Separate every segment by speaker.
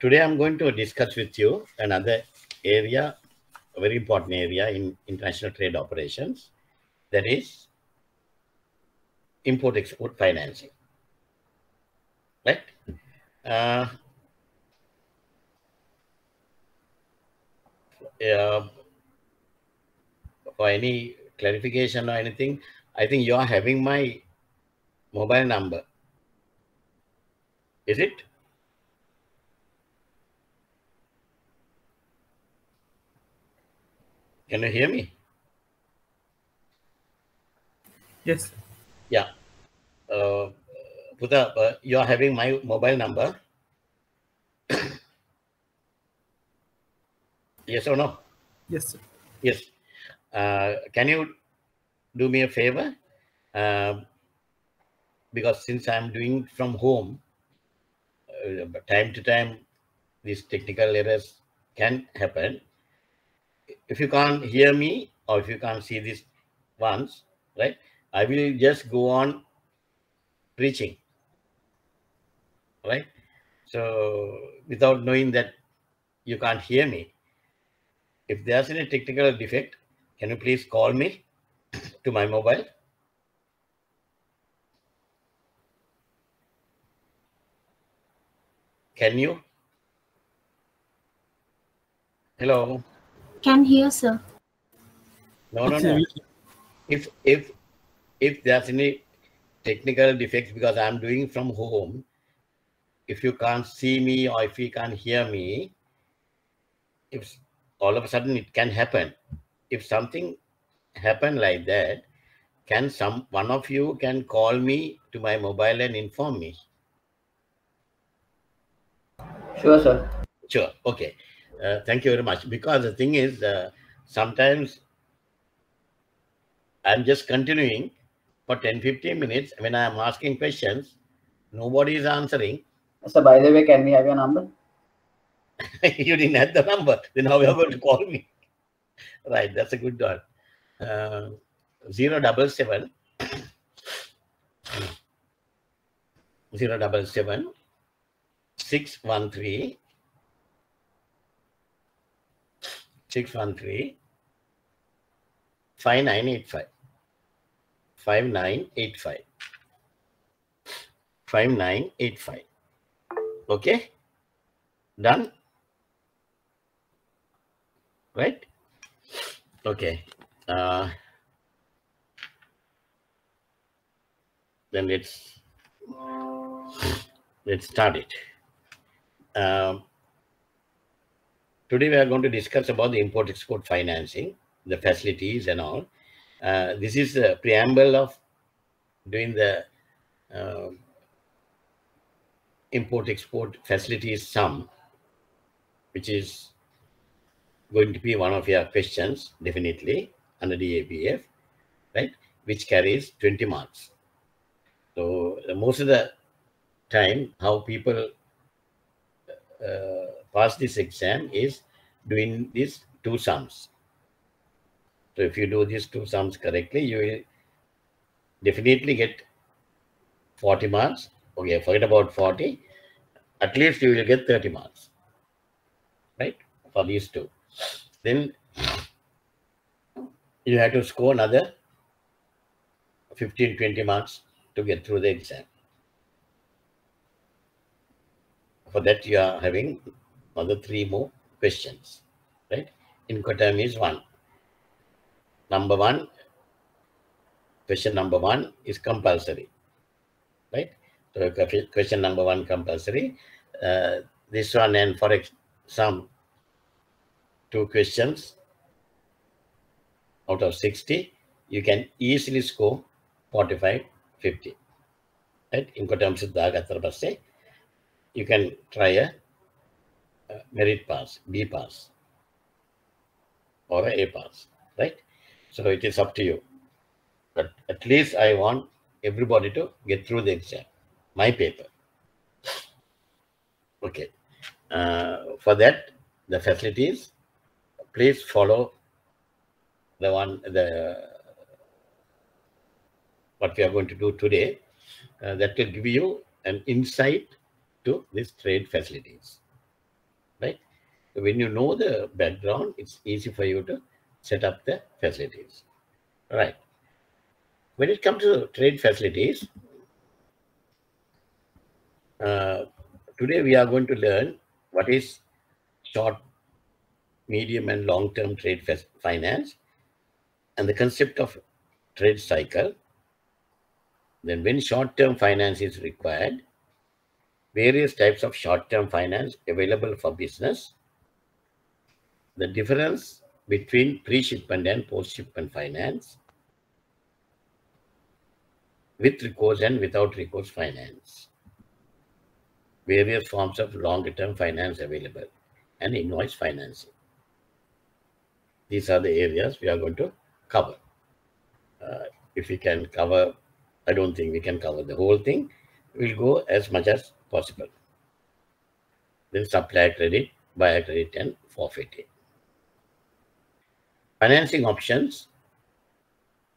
Speaker 1: today I'm going to discuss with you another area, a very important area in international trade operations, that is import-export financing. Right? Uh, uh, for any clarification or anything, I think you are having my mobile number. Is it? Can you hear me?
Speaker 2: Yes.
Speaker 1: Yeah. Uh, Puta, uh, you are having my mobile number. yes or no?
Speaker 2: Yes, sir.
Speaker 1: Yes. Uh, can you do me a favor? Uh, because since I'm doing from home, uh, time to time, these technical errors can happen. If you can't hear me or if you can't see this once, right, I will just go on preaching, right? So without knowing that you can't hear me, if there's any technical defect, can you please call me to my mobile? Can you? Hello?
Speaker 3: Can hear, sir.
Speaker 1: No, no, no. If if if there's any technical defects because I'm doing from home, if you can't see me or if you can't hear me, if all of a sudden it can happen. If something happen like that, can some one of you can call me to my mobile and inform me?
Speaker 4: Sure, sir.
Speaker 1: Sure. Okay. Uh, thank you very much. Because the thing is, uh, sometimes I'm just continuing for 10, 15 minutes. When I'm asking questions, nobody is answering.
Speaker 4: So, by the way, can we have your number?
Speaker 1: you didn't have the number. Then how are you going to call me? Right. That's a good one. Uh, zero double seven. Zero double seven. Six one three. Six one three. Five nine eight five. Five nine eight five. Five nine eight five. Okay. Done? Right? Okay. Uh, then let's let's start it. Um, today we are going to discuss about the import-export financing, the facilities and all. Uh, this is the preamble of doing the um import-export facilities sum, which is going to be one of your questions, definitely, under the ABF, right, which carries 20 marks. So uh, most of the time, how people uh, Uh, pass this exam is doing these two sums. So if you do these two sums correctly, you will definitely get 40 marks. Okay, forget about 40. At least you will get 30 marks, right, for these two. Then you have to score another 15, 20 marks to get through the exam. For that, you are having another three more questions, right? Incoterm is one. Number one, question number one is compulsory, right? So question number one compulsory. Uh, this one and for some two questions out of 60, you can easily score 45, 50. Right? Incoterm Siddha Gatra Passe, you can try a, uh, merit pass, B pass, or a A pass, right? So it is up to you. But at least I want everybody to get through the exam, my paper. Okay. Uh, for that, the facilities, please follow the one, the what we are going to do today. Uh, that will give you an insight to these trade facilities. So when you know the background, it's easy for you to set up the facilities. Right. When it comes to trade facilities, uh, today we are going to learn what is short, medium, and long-term trade finance and the concept of trade cycle. Then when short-term finance is required, various types of short-term finance available for business, the difference between pre-shipment and post-shipment finance, with recourse and without recourse finance, various forms of longer-term finance available, and invoice financing. These are the areas we are going to cover. Uh, if we can cover, I don't think we can cover the whole thing. We'll go as much as possible. Then supply credit, buyer credit, and forfaiting. Financing options.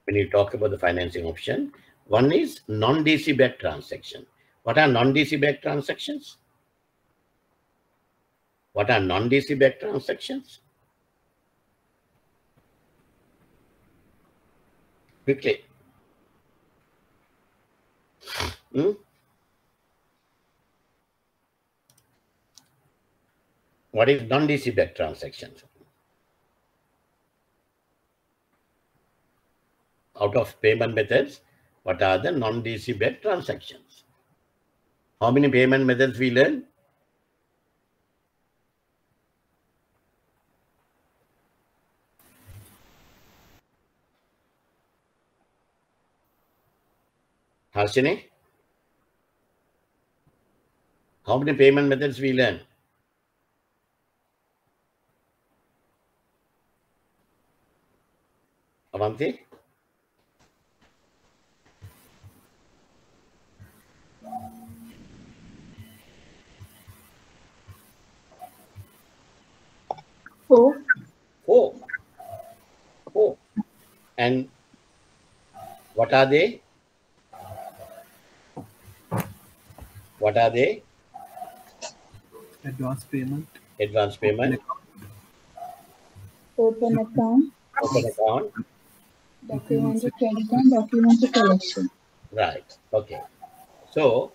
Speaker 1: When you talk about the financing option, one is non-DC backed transaction. What are non-DC backed transactions? What are non-DC backed transactions? Quickly. Hmm? What is non-DC backed transactions? Out of payment methods, what are the non-DC backed transactions? How many payment methods we learn? Harshini? How many payment methods we learn? Avanti?
Speaker 3: Four.
Speaker 1: Four. Four. And what are they? What are they?
Speaker 2: Advance payment.
Speaker 1: Advance payment,
Speaker 3: Open account.
Speaker 1: open account.
Speaker 3: Document to credit and document to collection.
Speaker 1: Right. Okay. So,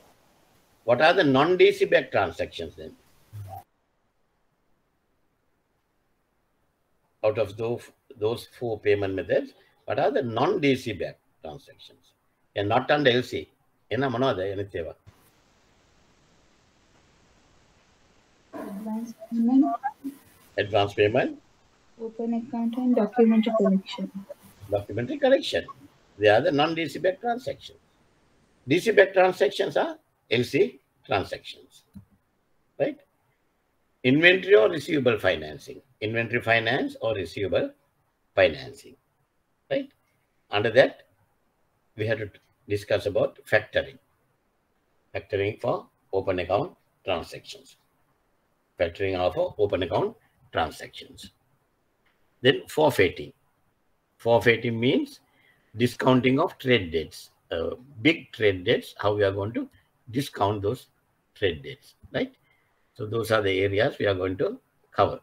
Speaker 1: what are the non-DC back transactions then? Out of those those four payment methods, what are the non-DC back transactions? And not under LC. என்ன மனோத எனக்கு தேவை
Speaker 3: Advance payment,
Speaker 1: advance payment,
Speaker 3: open account and document to collection.
Speaker 1: documentary correction. They are the non-DC back transactions. DC back transactions are LC transactions, right? Inventory or receivable financing, inventory finance or receivable financing, right? Under that, we had to discuss about factoring, factoring for open account transactions, factoring of open account transactions. Then forfaiting. Forfaiting means discounting of trade debts, uh, big trade debts, how we are going to discount those trade debts, right? So those are the areas we are going to cover.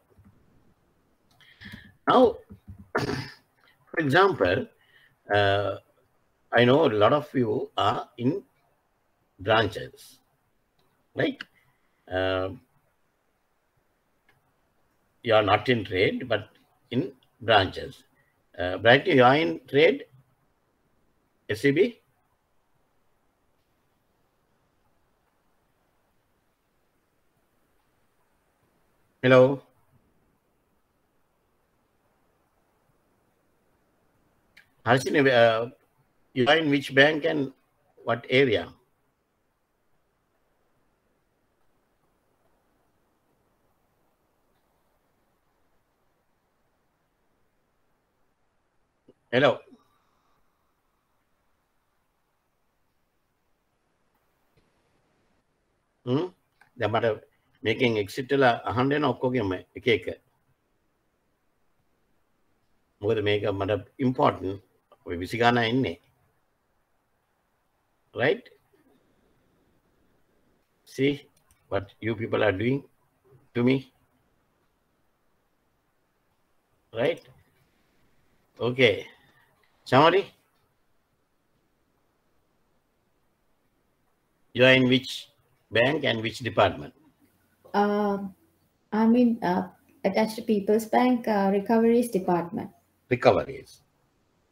Speaker 1: Now, for example, uh, I know a lot of you are in branches, right? Um you are not in trade, but in branches. Uh, Brighton, you are in trade, SCB? Hello? Harshini, uh, you are in which bank and what area? Hello. හ්ම් දැන් මට මේකෙන් exit වෙලා අහන්න එන ඔක්කොගෙම එක එක. මොකද මේක මට ඉම්පෝර්ටන්ට් ඔය 20 ගානක් ඉන්නේ. Right? See what you people are doing to me? Right? Okay. Chamari? You are in which bank and which department?
Speaker 5: Um, I'm in uh, attached to People's Bank uh, Recoveries Department.
Speaker 1: Recoveries.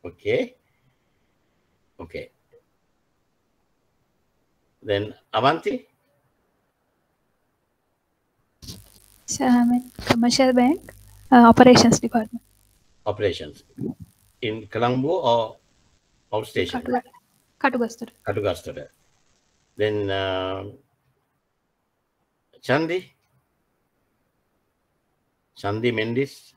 Speaker 1: Okay. Okay. Then Avanti?
Speaker 6: So I'm at Commercial Bank, uh, Operations Department.
Speaker 1: Operations. In Colombo or outstation?
Speaker 6: Katuga- Katugastota.
Speaker 1: Katugastota. Then uh, Chandi? Chandi Mendis?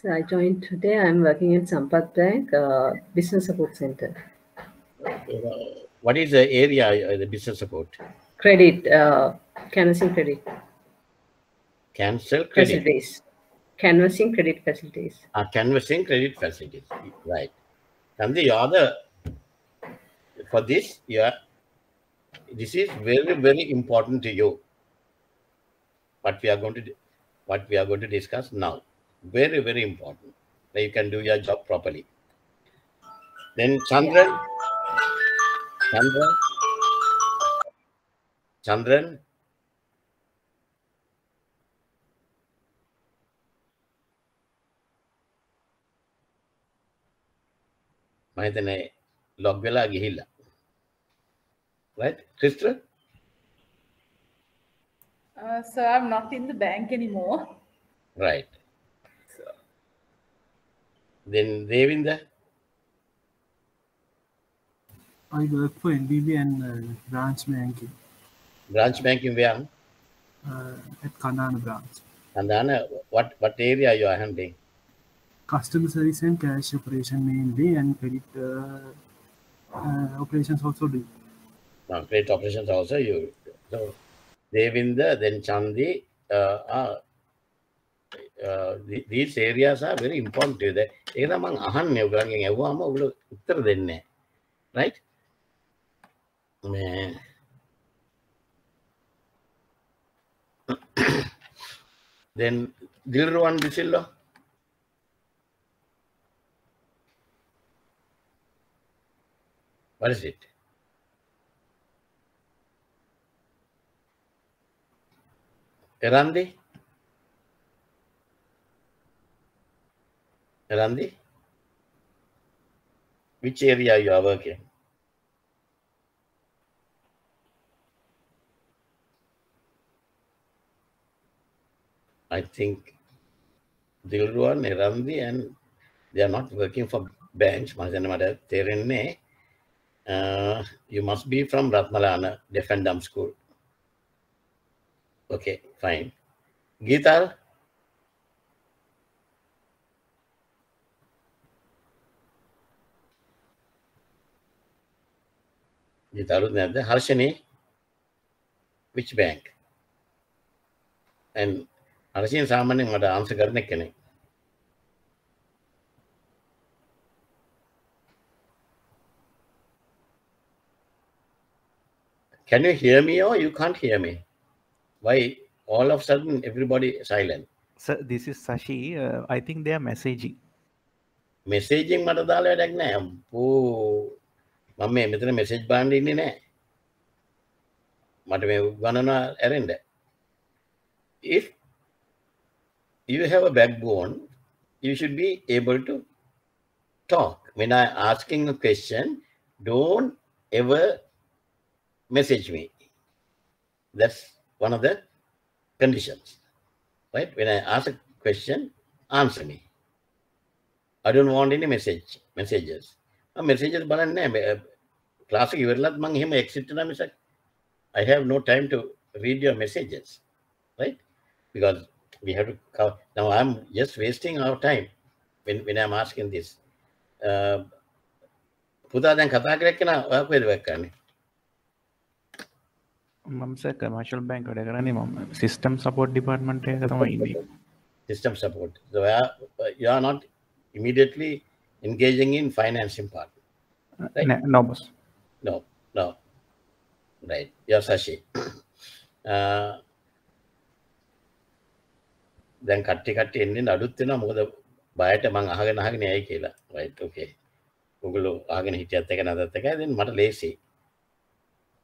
Speaker 7: So I joined today. I'm working in Sampath Bank, uh, Business Support Center.
Speaker 1: What is the area, uh, the business support?
Speaker 7: Credit, uh, canvassing credit
Speaker 1: Cancel credit.
Speaker 7: facilities. Canvassing credit facilities.
Speaker 1: Uh, canvassing credit facilities. Right. Chandi, you are the, for this, you are, this is very, very important to you. What we are going to, what we are going to discuss now. Very, very important. That you can do your job properly. Then Chandran. Chandran. Chandran. ಹೇಳ್ತೇನೆ ಲಭ್ಯಲ ಆಗಿಲ್ಲ right? Sister?
Speaker 8: Uh, so i'm not in the bank anymore.
Speaker 1: Right. So. then devinda
Speaker 2: i work for ndb and uh, branch banking.
Speaker 1: Branch banking where?
Speaker 2: Uh, at kandana branch.
Speaker 1: Kandana what what area you are handling?
Speaker 2: Customer service and cash operation mainly and credit uh, uh, operations also do.
Speaker 1: now credit operations also you so devinda then chandi uh, are uh, the- these areas are very important to you. ඒක තමයි මම අහන්නේ ඔයගලගෙන් ඇහුවාම ඔයගොල්ලෝ උත්තර දෙන්නේ නැහැ. right මේ then Dilruwan Disillo What is it? Randy? Randy? Which area you are working? I think Dilruan, Randy, and they are not working for bench. They're in uh, you must be from Ratmalana Defendam School. Okay, fine. Geeta? Harshini? Which bank? And Harshini Samani, what answer Garnikini? Can you hear me or you can't hear me? Why all of a sudden everybody silent?
Speaker 9: Sir, this is Sashi. Uh, I think they are messaging.
Speaker 1: මෙසේජෙන් මට දාලා වැඩක් නෑ පෝ මම මේ මෙතන message බාන්ඩ ඉන්නේ නෑ මට මේ ගණනා ඇරෙන්ඩ if you have a backbone you should be able to talk when i asking a question don't ever message me that's one of the conditions right when i ask a question answer me I don't want any message messages. මම messages බලන්නේ නැහැ. Class එක ඉවරලත් මම එහෙම exit වෙනා මිසක් I have no time to read your messages. Right? Because we have to cover. Now I'm just wasting our time when, when I'm asking this. Uh, පුතා දැන් කතා කරේ කෙනා ඔයා කොහෙද work
Speaker 9: මම්ස කමශල් බැංක වැඩ කරන ම සිිස්ටම් සපෝට් ඩිපර්ටමට තමයි
Speaker 1: සිිස්ටම් සපෝට් යා not immediately engaging in financing part. Right?
Speaker 9: no, no boss.
Speaker 1: No no. Right. You're sashi uh, දැන් කට්ටි කට එන්නේ අඩුත්වෙන මොකද බයට මං අහගෙන අහගෙන ඇයි කියලා. රයිට් ඕකේ උගුලු ආගෙන හිටියත් එක නැදත් එක ඇතින් මට ලේසි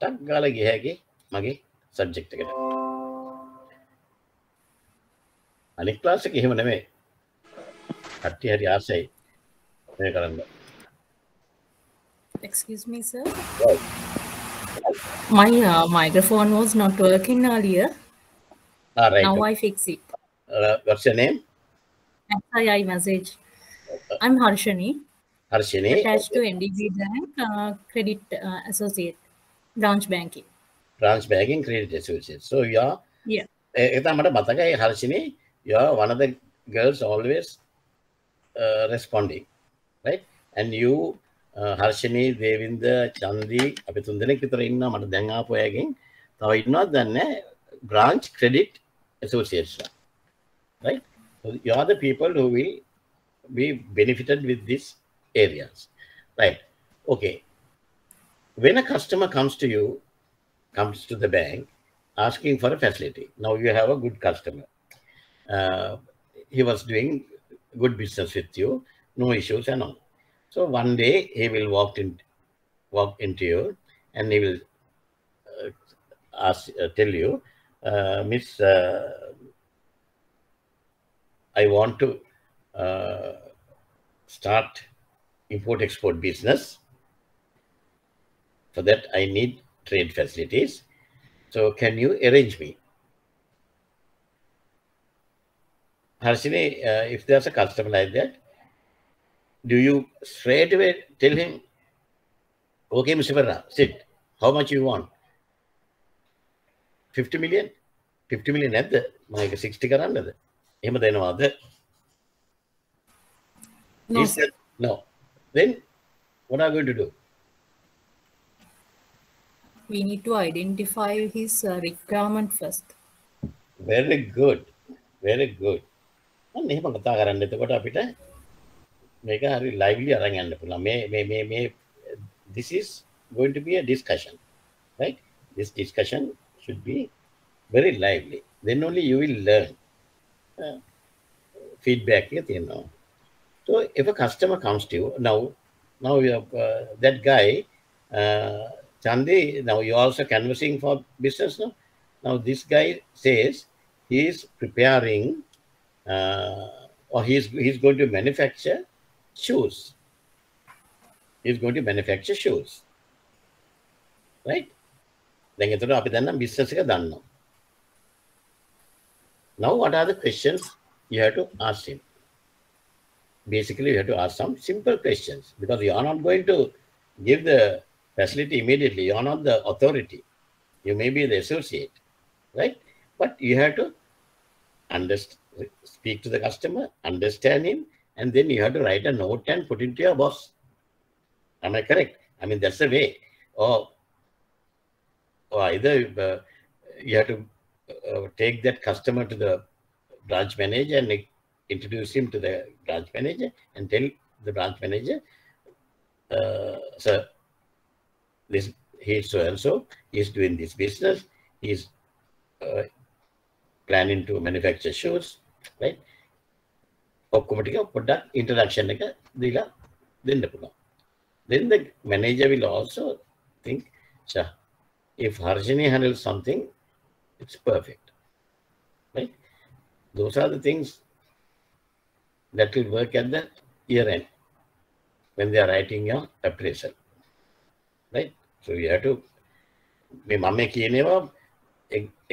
Speaker 1: ටක් ගාල ගිහැගේ මගේ සබ්ජෙක්ට් එකට අනික් ක්ලාස් එක එහෙම නෙමෙයි කට්ටි හරි ආසයි මේ කරන්න
Speaker 10: Excuse me, sir. My uh, microphone was not working earlier.
Speaker 1: ah right
Speaker 10: Now
Speaker 1: okay.
Speaker 10: I fix it.
Speaker 1: uh, what's your name
Speaker 10: FII message. I'm Harshani,
Speaker 1: Harshini
Speaker 10: attached to NDB Bank, uh, Credit uh, Associate, branch banking.
Speaker 1: branch banking credit associate so you are
Speaker 10: Yeah.
Speaker 1: ඒක මට මතකයි Harshini you are one of the girls always uh, responding right and you uh, Harshini Devinda චන්දී අපි තුන් දෙනෙක් විතර ඉන්නවා මට දැන් ආපු අයගෙන් තව ඉන්නවද දන්නේ branch credit association right so you are the people who will be benefited with these areas right okay when a customer comes to you comes to the bank asking for a facility. Now you have a good customer. Uh, he was doing good business with you, no issues and all. So one day he will walk in, walk into you, and he will uh, ask, uh, tell you, uh, Miss, uh, I want to uh, start import-export business. For that, I need trade facilities. So can you arrange me? Harshini, uh, if there's a customer like that, do you straight away tell him, okay, Mr. Verra, sit, how much you want? 50 million? 50 million නැද්ද? මම එක 60 කරන්නද? එහෙම දෙනවද?
Speaker 10: No,
Speaker 1: He said, no. Then what are you going to do?
Speaker 10: we need to identify his uh, requirement first.
Speaker 1: very good very good අන්න එහෙම කතා කරන්න එතකොට අපිට මේක හරි ලයිව්ලි අරන් යන්න පුළුවන් මේ මේ මේ මේ this is going to be a discussion right this discussion should be very lively then only you will learn uh, feedback එක තියෙනවා so if a customer comes to you now now you have, uh, that guy uh, Chandi, now you're also canvassing for business now now this guy says he is preparing uh, or he's he's going to manufacture shoes. He's going to manufacture shoes. Right? දැන් එතකොට අපි දන්නම් business එක දන්නවා. Now what are the questions you have to ask him? Basically, you have to ask some simple questions because you are not going to give the facility immediately. You are not the authority. You may be the associate, right? But you have to understand, speak to the customer, understand him, and then you have to write a note and put it to your boss. Am I correct? I mean, that's the way. Or, or either uh, you have to uh, take that customer to the branch manager and introduce him to the branch manager and tell the branch manager, uh, sir, this he's so and so, he's doing this business, he's uh, planning to manufacture shoes, right? ඔක්කොම ටික පොඩ්ඩක් introduction එක දීලා දෙන්න පුළුවන්. Then the manager will also think, sure, if Harshini handles something, it's perfect, right? Those are the things that will work at the year end when they are writing your appraisal, right? So you have to මේ මම කියනවා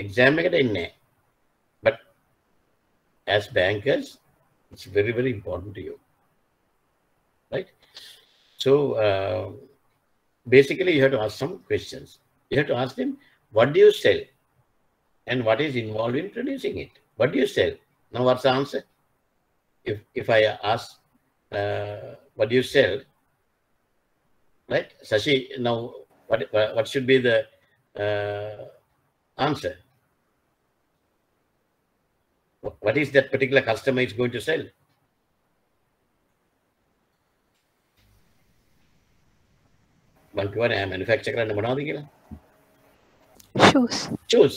Speaker 1: exam එකට එන්නේ but as bankers it's very very important to you right so uh, basically you have to ask some questions you have to ask them what do you sell and what is involved in producing it what do you sell now what's the answer if if i ask uh, what do you sell right sashi now what what should be the uh, answer what is that particular customer is going to sell මං කිව්වනේ manufacture කරන්න මොනවද කියලා
Speaker 6: shoes
Speaker 1: shoes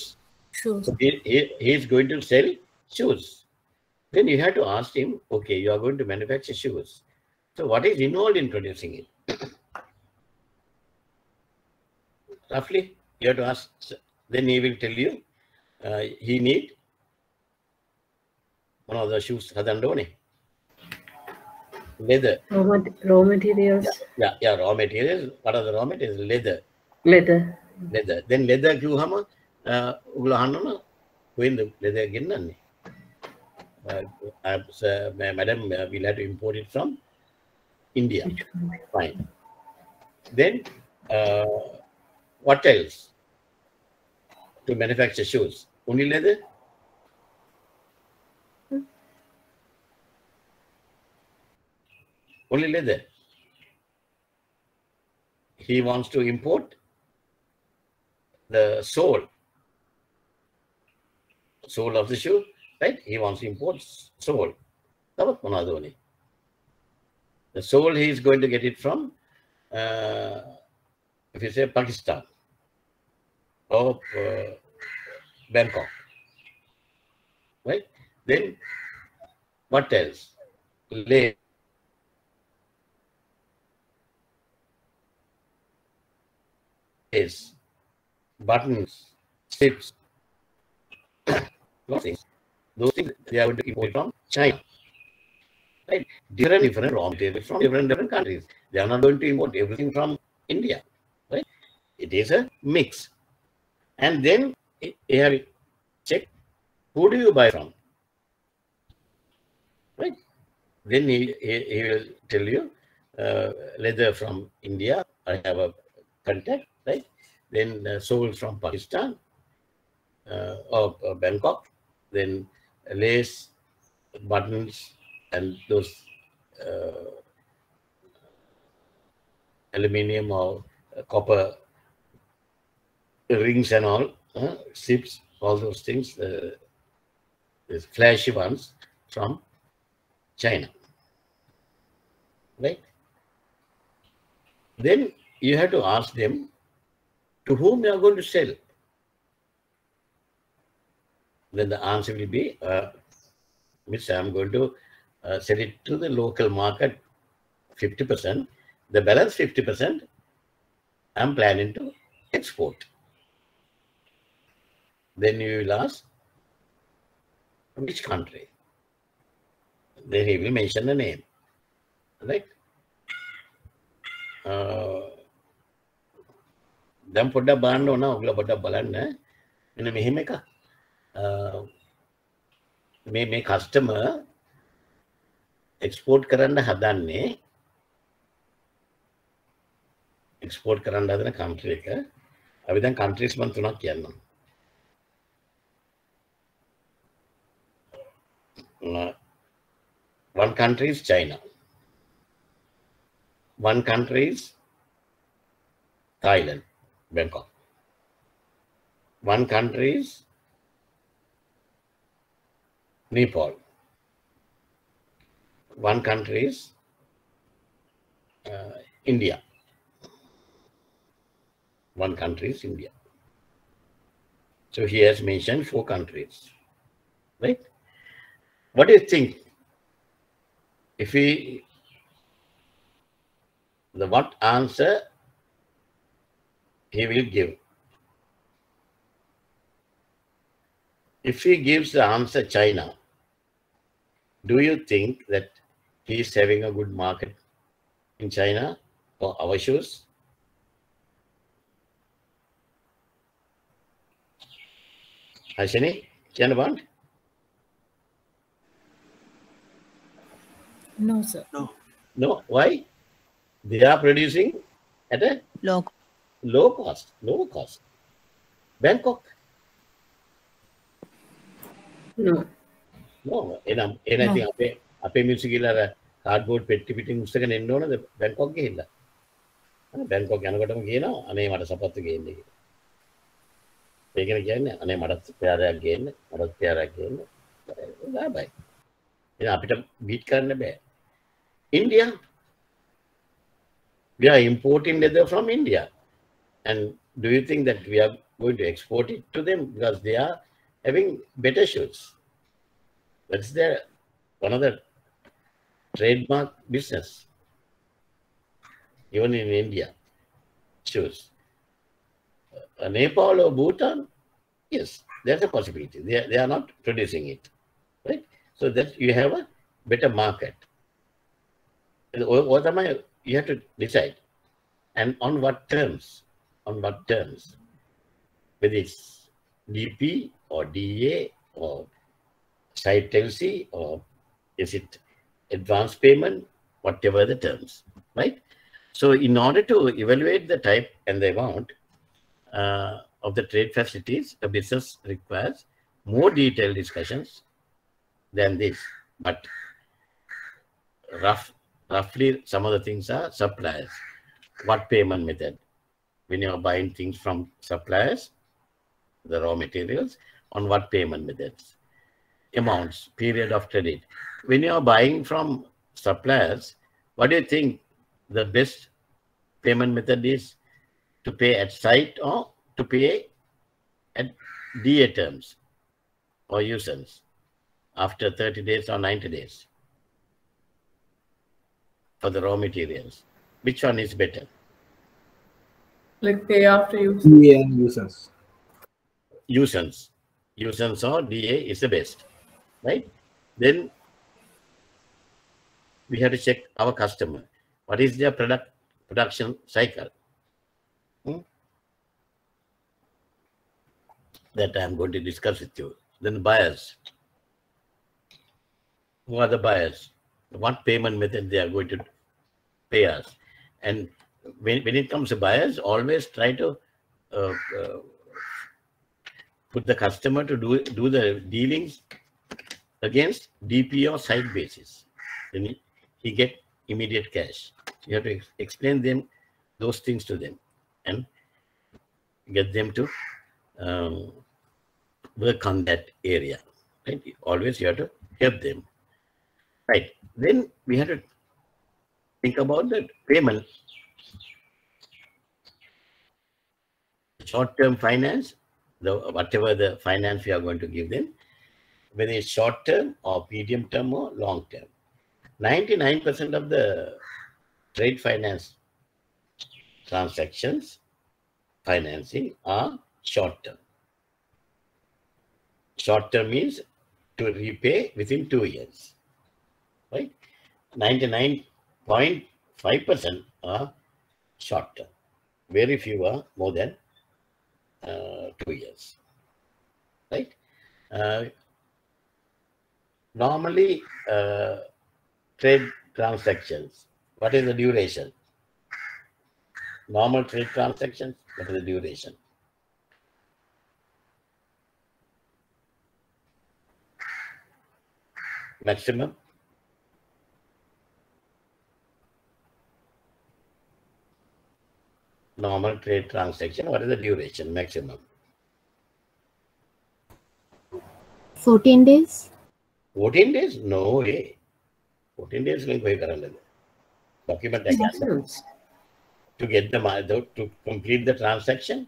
Speaker 10: Shoes.
Speaker 1: So he, he, he is going to sell shoes Then you have to ask him, okay, you are going to manufacture shoes. So what is involved in producing it? Roughly, you have to ask. Then he will tell you, uh, he need one of the shoes hadandone. Leather.
Speaker 7: Raw, mat- raw materials,
Speaker 1: Yeah, yeah, raw materials. What are the raw materials? Leather.
Speaker 7: leather.
Speaker 1: leather. Then leather කිව්වහම උගල අහන්නන කොහෙන්ද leather ගෙන්නන්නේ? Uh, uh, sir, ma- madam, uh, we'll have to import it from India.
Speaker 7: Which one?
Speaker 1: Fine. Then, uh, what else to manufacture shoes? Only leather? Hmm. Only leather. He wants to import the sole, sole of the shoe, right? He wants to import sole. The sole he is going to get it from uh, if you say Pakistan or uh, Bangkok, right? Then what else? Lace. Lace, buttons, zips, those things. Those things they are going to import from China. Right? Different different raw materials from different different countries. They are not going to import everything from India. Right? It is a mix. And then you have check who do you buy from? Right? Then he, he, he will tell you uh, leather from India. I have a contact, right? Then uh, from Pakistan uh, or uh, Bangkok. Then lace, buttons, and those uh, aluminium or copper rings and all, uh, zips, all those things, uh, flashy ones from China. Right? Then you have to ask them to whom you are going to sell. Then the answer will be, uh, Miss, I'm going to uh, sell it to the local market 50%. The balance 50%, I'm planning to export. Then you will ask, which country? Then he will mention the name. Right? Uh, දැන් පොඩ්ඩක් බලන්න ඕන ඔගල පොඩ්ඩක් බලන්න මෙන්න මෙහෙම එක මේ මේ කස්ටම එක්ස්පෝර්ට් කරන්න හදන්නේ එක්ස්පෝර්ට් කරන්න හදන කන්ට්‍රී එක අපි දැන් කන්ට්‍රීස් මන් තුනක් කියන්නම් Uh, one country is China. One country is Thailand, Bangkok. One country is Nepal. One country is uh, India. One country is India. So he has mentioned four countries, right? What do you think? If we, the what answer he will give? If he gives the answer China, do you think that he is having a good market in China for our shoes? Ashini, කියන්න බලන්න.
Speaker 10: No, sir.
Speaker 1: No, why? They are producing at a
Speaker 11: low
Speaker 1: low cost, low cost. Bangkok,
Speaker 7: No.
Speaker 1: no. එනම් එන ඉතින් අපේ අපේ මිනිස්සු කියලා අර කාඩ්බෝඩ් පෙට්ටි පිටින් උස්සගෙන එන්න ඕනද බැංකොක් ගිහිල්ලා. අනේ බැංකොක් යනකොටම කියනවා අනේ මට සපත්තු ගේන්න කියලා. ඒකනේ කියන්නේ අනේ මට පෙයාරයක් ගේන්න මට පෙයාරයක් ගේන්න. ලාභයි. එහෙනම් අපිට බීට් කරන්න බෑ. India. We are importing leather from India. And do you think that we are going to export it to them because they are having better shoes? That's their one of the trademark business, even in India, shoes. Uh, Nepal or Bhutan, yes, there's a possibility. They are, they are not producing it, right? So that you have a better market. What am I? You have to decide, and on what terms? On what terms? Whether it's DP or DA or sight LC or is it advance payment, whatever the terms, right? So in order to evaluate the type and the amount uh, of the trade facilities, a business requires more detailed discussions than this. But rough, roughly, some of the things are suppliers. What payment method? When you're buying things from suppliers, the raw materials, on what payment methods? Amounts, period of credit. When you're buying from suppliers, what do you think the best payment method is to pay at sight or to pay at DA terms or usance after 30 days or 90 days for the raw materials? Which one is better?
Speaker 8: Like pay after use.
Speaker 11: DA and users.
Speaker 1: Usance. Usance or DA is the best, right? Then we have to check our customer. What is their product production cycle? That I'm going to discuss with you. Then buyers. Who are the buyers? What payment method they are going to pay us? And when, when it comes to buyers, always try to uh, uh, put the customer to do do the dealings against DP or sight basis. Then he, he get immediate cash. You have to ex- explain them those things to them and get them to um, work on that area. Right? Always you have to help them. Right. Then we have to think about the payment. Short-term finance, the whatever the finance we are going to give them, whether it's short-term or medium-term or long-term. 99% of the trade finance transactions, financing are short-term. Short-term means to repay within two years, right? 99.5% are short-term. Very few are more than uh, two years, right? Uh, normally, uh, trade transactions, what is the duration? normal trade transactions, what is the duration? Maximum. Normal trade transaction, what is the duration maximum?
Speaker 5: 14 days?
Speaker 1: 14 days? No way. 14 days be Document. To get the ma- to complete the transaction?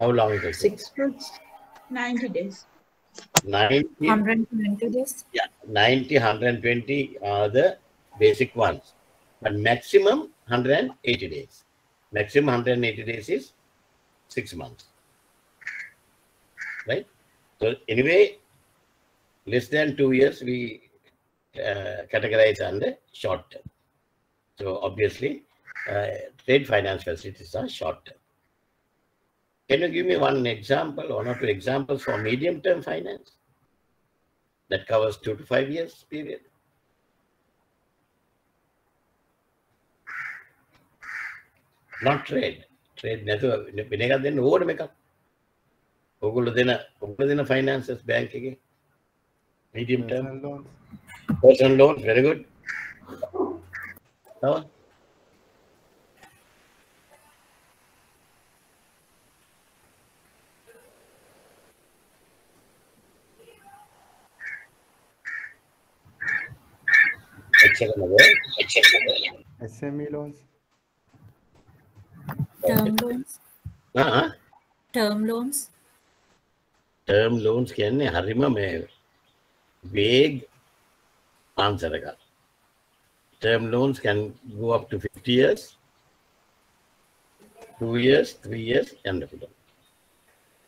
Speaker 1: How long is it will?
Speaker 7: Six months.
Speaker 8: 90 days.
Speaker 1: 90,
Speaker 10: 120 days.
Speaker 1: yeah, 90, 120 are the basic ones. But maximum 180 days. Maximum 180 days is six months. Right? So anyway, less than two years we uh, categorize under short term. So obviously, trade finance facilities are short term. Can you give me one example, one or two examples for medium term finance that covers two to five years period? Not trade. Trade නැතුව වෙන එකක් දෙන්න ඕනම එකක්. ඔගොල්ලෝ දෙන ඔගොල්ලෝ දෙන finances bank එකේ medium term
Speaker 9: Personal loans.
Speaker 1: personal loans very good. තව එච්චරමද?
Speaker 9: SME loans.
Speaker 10: Term loans.
Speaker 1: ආ
Speaker 10: Term loans.
Speaker 1: ටර්ම් ලෝන්ස් කියන්නේ හරිම මේ වේග් ආන්සර එක. term loans can go up to 50 years, two years, three years යන්න පුළුවන්.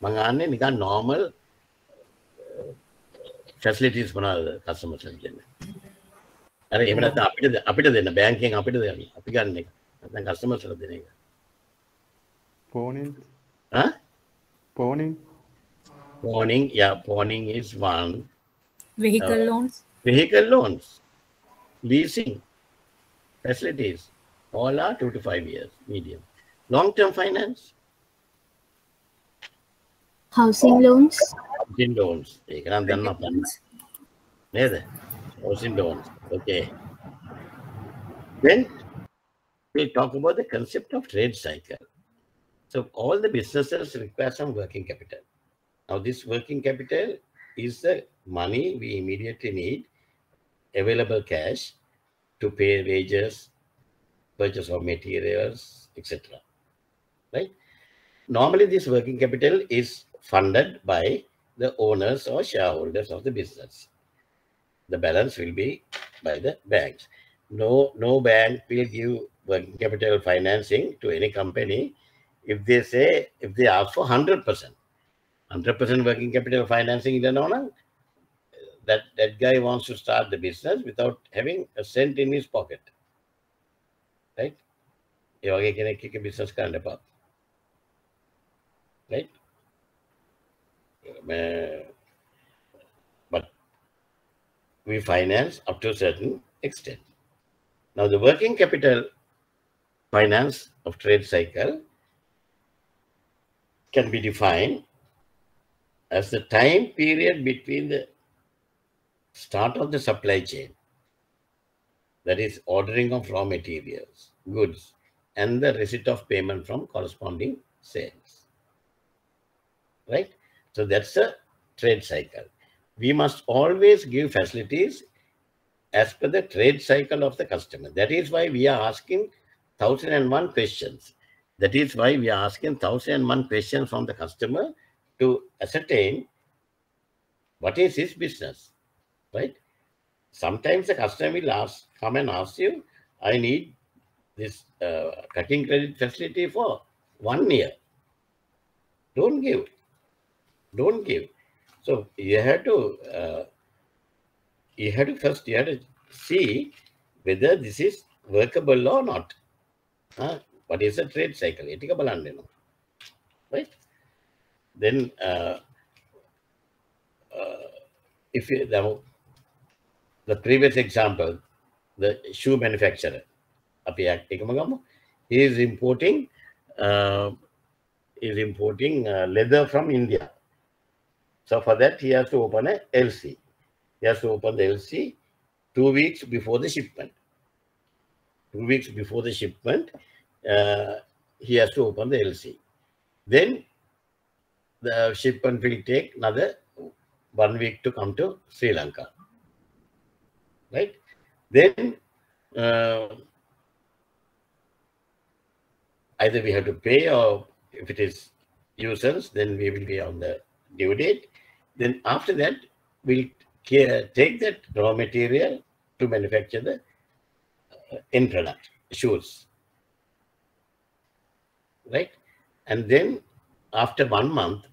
Speaker 1: මං අහන්නේ නිකන් normal facilities මොනවාද customers දෙන්නේ. අර එහෙම නැත්නම් අපිට අපිට දෙන්න බැංකියෙන් අපිට දෙන්න. අපි ගන්න එක. නැත්නම් customers ලා දෙන එක.
Speaker 9: Pawning.
Speaker 1: Huh?
Speaker 9: Pawning.
Speaker 1: Pawning, yeah, pawning is one.
Speaker 10: Vehicle
Speaker 1: Uh,
Speaker 10: loans.
Speaker 1: Vehicle loans, leasing, facilities, all are two to five years, medium. Long-term finance,
Speaker 5: Housing loans.
Speaker 1: housing loans. ඒක නම් දන්න අපන්න. Housing loans. Okay. Then we'll talk about the concept of trade cycle. So all the businesses require some working capital. Now this working capital is the money we immediately need, available cash to pay wages, purchase of materials, etc. Right? Normally this working capital is funded by the owners or shareholders of the business The balance will be by the banks. No, no bank will give working capital financing to any company if they say, if they ask for 100%. 100% working capital financing in the that, that guy wants to start the business without having a cent in his pocket. Right? ඒ වගේ කෙනෙක් එක්ක business කරන්න එපා. Right? We finance up to a certain extent. Now, the working capital finance of trade cycle can be defined as the time period between the start of the supply chain, that is, ordering of raw materials, goods, and the receipt of payment from corresponding sales. Right? So that's a trade cycle. We must always give facilities as per the trade cycle of the customer. That is why we are asking 1001 questions. That is why we are asking 1001 questions from the customer to ascertain what is his business, right? Sometimes the customer will ask, come and ask you, I need this uh, cutting credit facility for one year. Don't give. Don't give. So you have to uh, you have to first you have to see whether this is workable or not. Uh, what is a trade cycle? Right? Then uh, uh if you the, the previous example, the shoe manufacturer, he is importing uh, is importing uh, leather from India. So for that, he has to open a LC. He has to open the LC two weeks before the shipment. Two weeks before the shipment, uh, he has to open the LC. Then the shipment will take another one week to come to Sri Lanka. Right? Then uh, either we have to pay or if it is usance, then we will be on the due date. Then after that, we'll ca- take that raw material to manufacture the uh, end product, shoes. Right? And then after one month,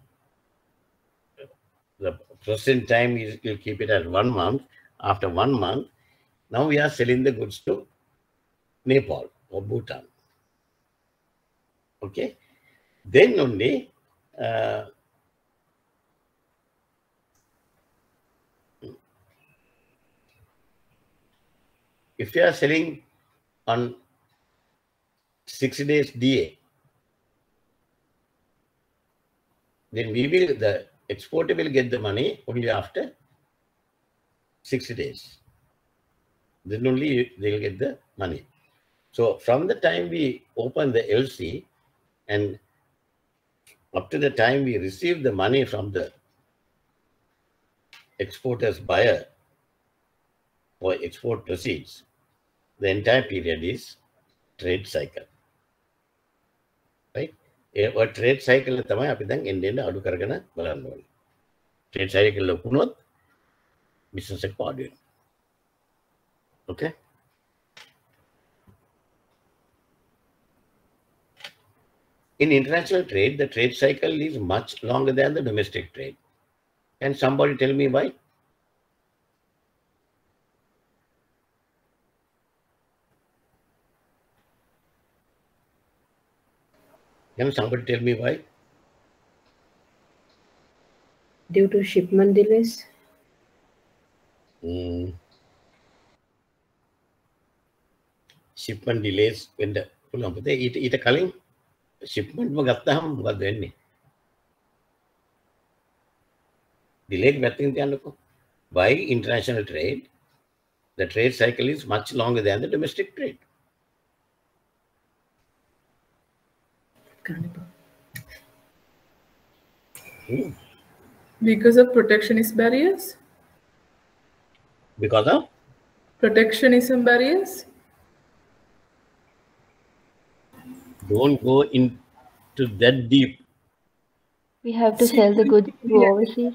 Speaker 1: the present time is we'll keep it at one month. After one month, now we are selling the goods to Nepal or Bhutan. Okay? Then only uh, if you are selling on 60 days DA, then we will, the exporter will get the money only after 60 days. Then only they will get the money. So from the time we open the LC and up to the time we receive the money from the exporter's buyer or export proceeds, the entire period is trade cycle. Right? ඒ trade cycle තමයි අපි දැන් එන්න එන්න අඩු කරගෙන බලන්න ඕනේ. ට්‍රේඩ් සයිකල් ලොකුනොත් බිස්නස් එක පාඩු වෙනවා. Okay. In international trade, the trade cycle is much longer than the domestic trade. Can somebody tell me why? Can somebody tell me why?
Speaker 7: Due to shipment delays?
Speaker 1: Mm. shipment delays වෙන්න පුළුවන් පුතේ ඊට ඊට කලින් shipmentම ගත්තාම මොකද වෙන්නේ delay එක පැත්තකින් තියන්නකෝ why international trade the trade cycle is much longer than the domestic trade
Speaker 8: Because of protectionist barriers?
Speaker 1: because of
Speaker 8: Protectionism barriers?
Speaker 1: don't go into that deep
Speaker 3: We have to sell the goods to overseas.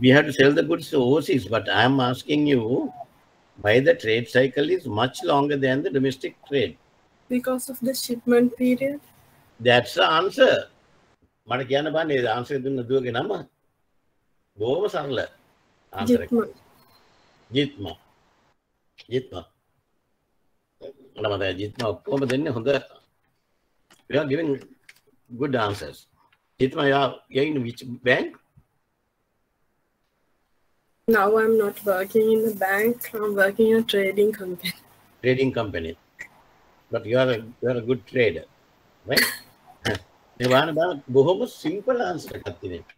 Speaker 1: we have to sell the goods to overseas but i am asking you why the trade cycle is much longer than the domestic trade
Speaker 8: Because of the shipment period?
Speaker 1: that's the answer මට කියන්න බන්නේ answer දුන්න දුවගේ නම බොහොම සරල answer එක. ජිත්මා ජිත්මා මට මතකයි ජිත්මා ඔක්කොම දෙන්නේ හොඳ you are giving good answers ජිත්මා you are you're in which bank
Speaker 8: Now I'm not working in the bank, I'm working in a trading company.
Speaker 1: trading company But you are a, you are a good trader right? මේ වාන බා බොහොම simple answer එකක් තියෙනවා.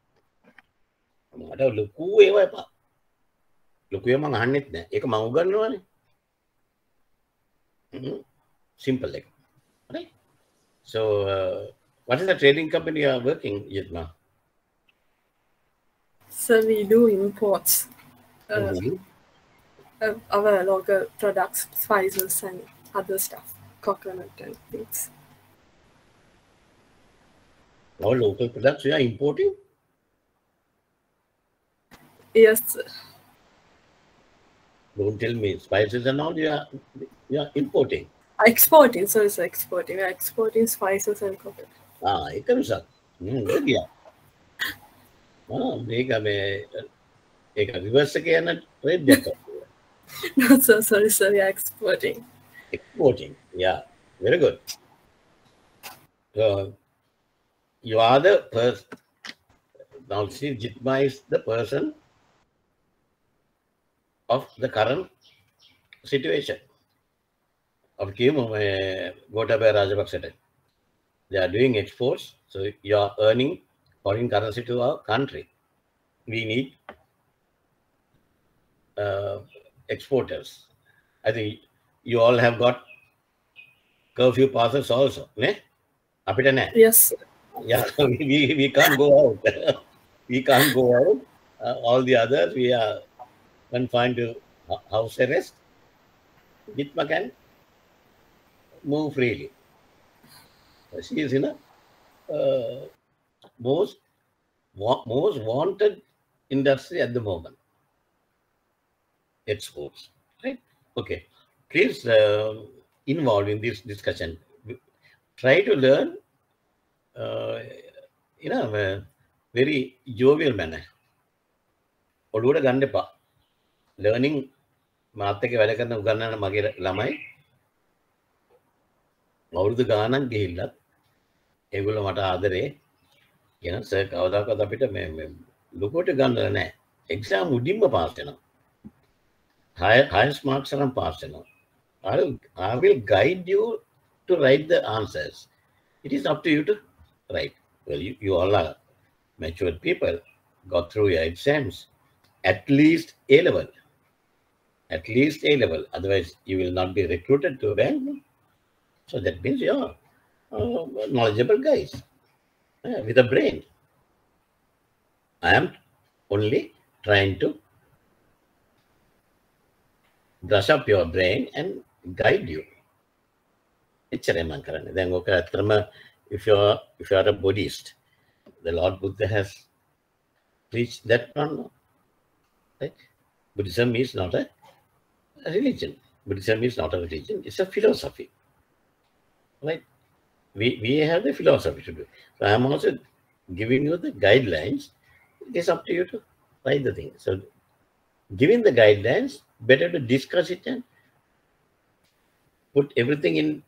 Speaker 1: මට ලොකු ඒවා එපා. ලොකු ඒවා මම අහන්නෙත් නෑ. ඒක මම උගන්වනවානේ. සිම්පල් එක. Right? So uh, what is the trading company you are working with now
Speaker 8: So we do imports. Uh,
Speaker 1: Mhm.
Speaker 8: of our local products, spices and other stuff, coconut and things.
Speaker 1: our local products you are importing
Speaker 8: Yes, sir.
Speaker 1: don't tell me spices and all you are you are importing
Speaker 8: exporting. So it's exporting. We're exporting spices and coconut.
Speaker 1: ආ එක මිසක් ගියා මේක මේ ඒක reverse එක යන trade එක
Speaker 8: No, sir, sorry, sir. We're exporting.
Speaker 1: exporting. Yeah, very good. So you are the first. Now see, Jitma is the person of the current situation of Kim uh, Gotabaya Rajapaksa. They are doing exports, so you are earning foreign currency to our country. We need uh, exporters. I think you all have got curfew passes also. Eh? Ne?
Speaker 8: Yes.
Speaker 1: Yeah, we, we, we can't go out. we can't go out. Uh, all the others, we are confined to house arrest. Jitma can move freely. She is in a uh, most, wa most wanted industry at the moment. Exports, right? Okay. Please uh, involve in this discussion. Try to learn uh, in a uh, very jovial manner. ඔළුවට ගන්න එපා. Learning මාත් එක්ක වැඩ කරන උගන්නන මගේ ළමයි අවුරුදු ගානක් ගිහිල්ලත් ඒගොල්ලෝ මට ආදරේ. කියන සර් කවදාකවත් අපිට මේ මේ ලොකුවට ගන්නලා නැහැ එක්සාම් උඩින්ම පාස් වෙනවා. High highest marks අරන් පාස් වෙනවා. I will, I will guide you to write the answers. It is up to you to write. Well you, you all are matured people got through your exams at least A level. At least A level. Otherwise you will not be recruited to a bank so that means you're uh, knowledgeable guys uh, with a brain. I am only trying to brush up your brain and guide you. If you are if you are a Buddhist, the Lord Buddha has preached that one. Right? Buddhism is not a religion. Buddhism is not a religion, it's a philosophy. Right? We we have the philosophy to do. So I'm also giving you the guidelines. It is up to you to find the thing. So giving the guidelines, better to discuss it and put everything in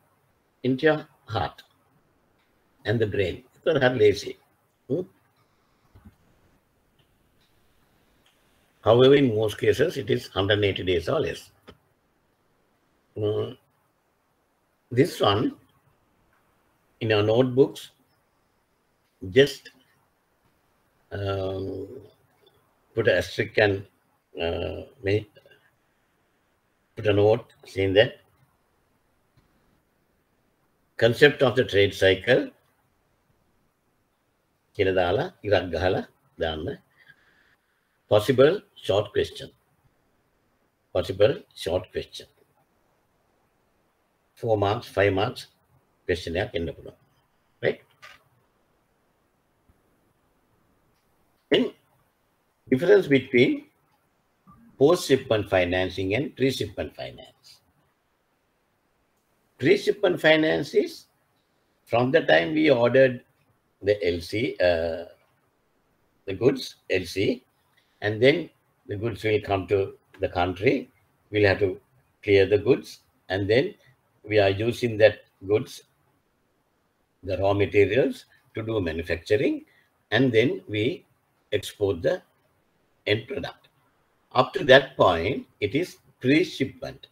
Speaker 1: into your heart and the brain. Don't have lazy. Hmm? However, in most cases, it is 180 days or less. Mm, this one, in our notebooks, just um, put a asterisk and uh, put a note saying that concept of the trade cycle කියලා දාලා ඉරක් ගහලා දාන්න possible short question possible short question four marks five marks question එකක් එන්න පුළුවන් right in difference between post shipment financing and pre shipment finance pre shipment finance is from the time we ordered the LC, uh, the goods, LC, and then the goods will come to the country. We'll have to clear the goods, and then we are using that goods, the raw materials, to do manufacturing, and then we export the end product. Up to that point, it is pre-shipment,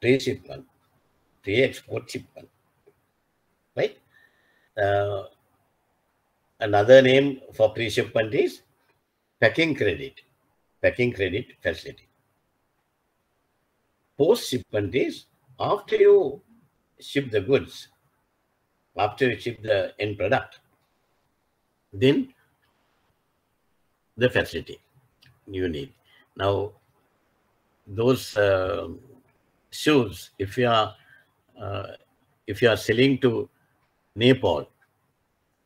Speaker 1: pre-shipment, pre-export shipment, right? Uh, another name for pre-shipment is packing credit, packing credit facility. Post-shipment is after you ship the goods, after you ship the end product, then the facility you need. Now, those uh, shoes, if you are uh, if you are selling to Nepal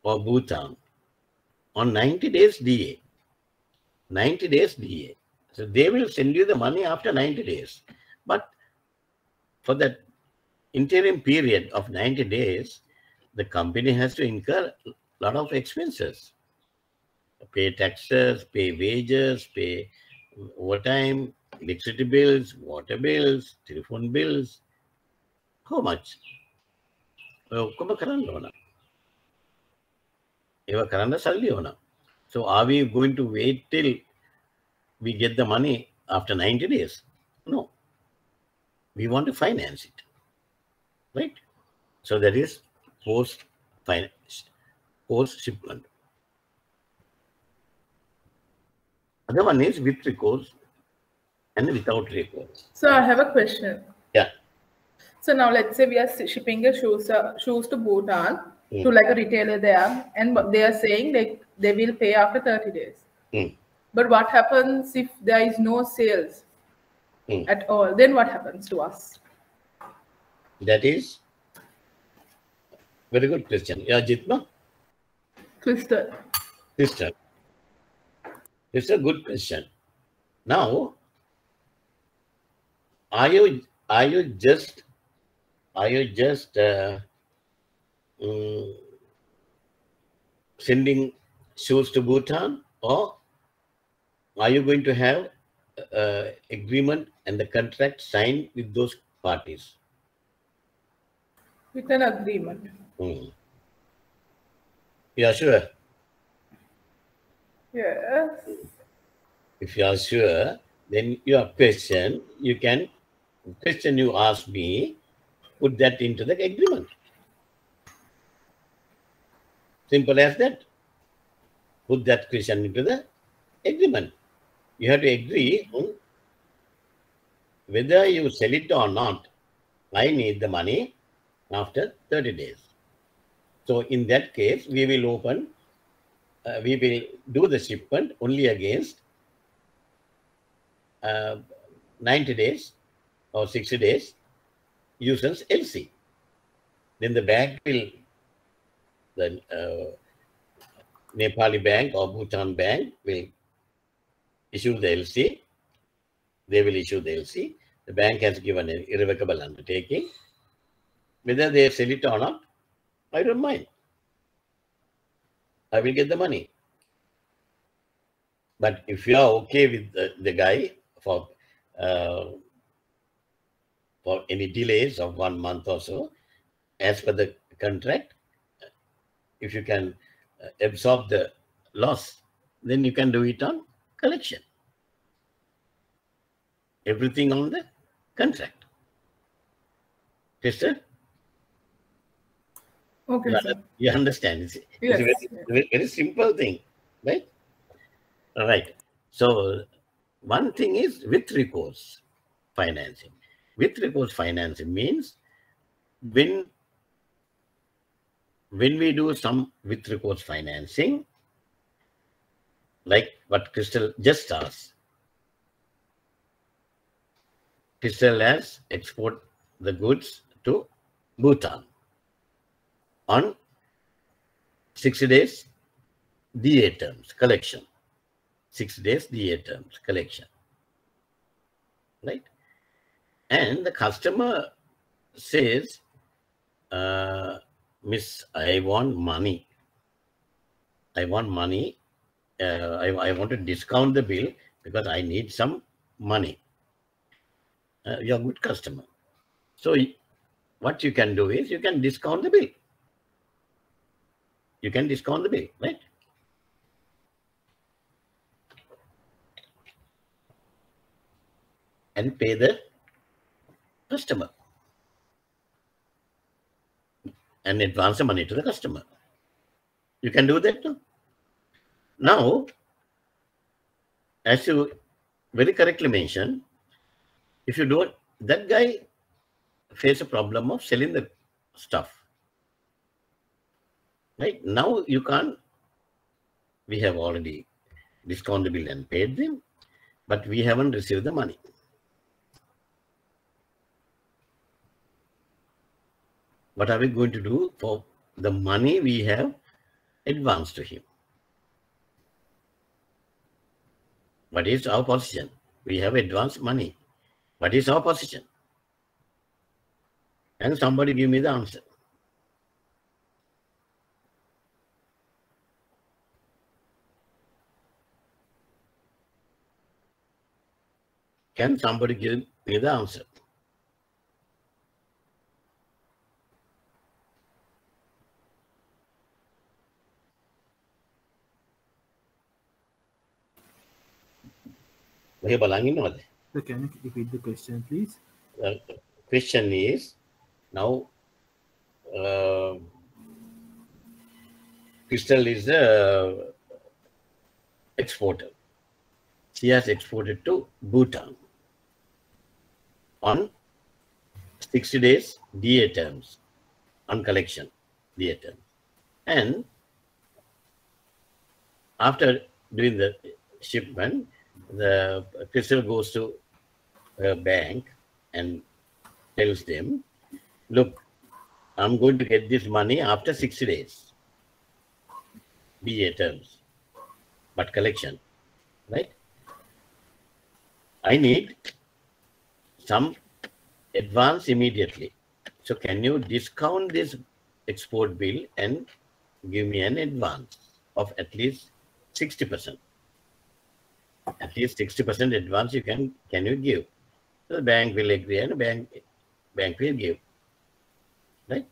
Speaker 1: or Bhutan on 90 days DA. 90 days DA. So they will send you the money after 90 days. But for that interim period of 90 days, the company has to incur a lot of expenses. Pay taxes, pay wages, pay overtime, electricity bills, water bills, telephone bills. How much? ඔක්කොම කරන්න ඕන. ඒව කරන්න සල්ලි ඕන. So are we going to wait till we get the money after 90 days? No. We want to finance it. Right? So that is post finance, post shipment. Other one is with recourse and without recourse.
Speaker 11: So I have a question. So now let's say we are shipping the shoes uh, shoes to Bhutan to
Speaker 1: Mm.
Speaker 11: like a retailer there, and they are saying like they will pay after 30 days.
Speaker 1: Mm.
Speaker 11: But what happens if there is no sales
Speaker 1: Mm.
Speaker 11: at all? Then what happens to us?
Speaker 1: That is very good question. Yeah, Jitma?
Speaker 11: Twisted.
Speaker 1: Sister. It's a good question. Now, are you are you just are you just uh, mm, sending shoes to Bhutan, or are you going to have uh, agreement and the contract signed with those parties?
Speaker 11: With an agreement.
Speaker 1: Hmm. Yeah, sure.
Speaker 11: Yes.
Speaker 1: If you are sure, then your question, you can, question you ask me, put that into the agreement. Simple as that. Put that question into the agreement. You have to agree on whether you sell it or not. I need the money after 30 days. So in that case, we will open, uh, we will do the shipment only against uh, 90 days or 60 days usance LC. Then the bank will, the uh, Nepali bank or Bhutan bank will issue the LC they will issue the LC. The bank has given an irrevocable undertaking. Whether they sell it or not, I don't mind. I will get the money. But if you are okay with the, the guy for uh, for any delays of one month or so, as per the contract, if you can uh, absorb the loss, then you can do it on collection. Everything on the contract. Sister?
Speaker 11: Okay,
Speaker 1: You
Speaker 11: sir.
Speaker 1: You understand? It's, it's
Speaker 11: Yes,
Speaker 1: a very, very, very simple thing, right? All right. So one thing is with recourse financing. With recourse financing means when when we do some with recourse financing, like what Crystal just asked, Crystal has export the goods to Bhutan on 60 days DA terms collection. 60 days DA terms collection. Right? And the customer says, uh, Miss, I want money. I want money. Uh, I, I want to discount the bill because I need some money. Uh, you're a good customer. So what you can do is you can discount the bill. You can discount the bill, right? And pay the customer and advance the money to the customer. You can do that too. Now, as you very correctly mentioned, if you don't, that guy face a problem of selling the stuff. Right now, you can't. We have already discounted the bill and paid them, but we haven't received the money. What are we going to do for the money we have advanced to him? What is our position? We have advanced money. What is our position? And somebody give me the answer. Can somebody give me the answer?
Speaker 2: so can you repeat the question please?
Speaker 1: The question is now uh, crystal is the uh, exporter. She has exported to bhutan. On 60 days DA terms on collection DA terms. And after doing the shipment, the crystal goes to a bank and tells them, look, I'm going to get this money after 60 days. DA terms, but collection, right? I need some advance immediately. So can you discount this export bill and give me an advance of at least 60%? At least 60% advance you can can you give? So the bank will agree and the bank bank will give. Right?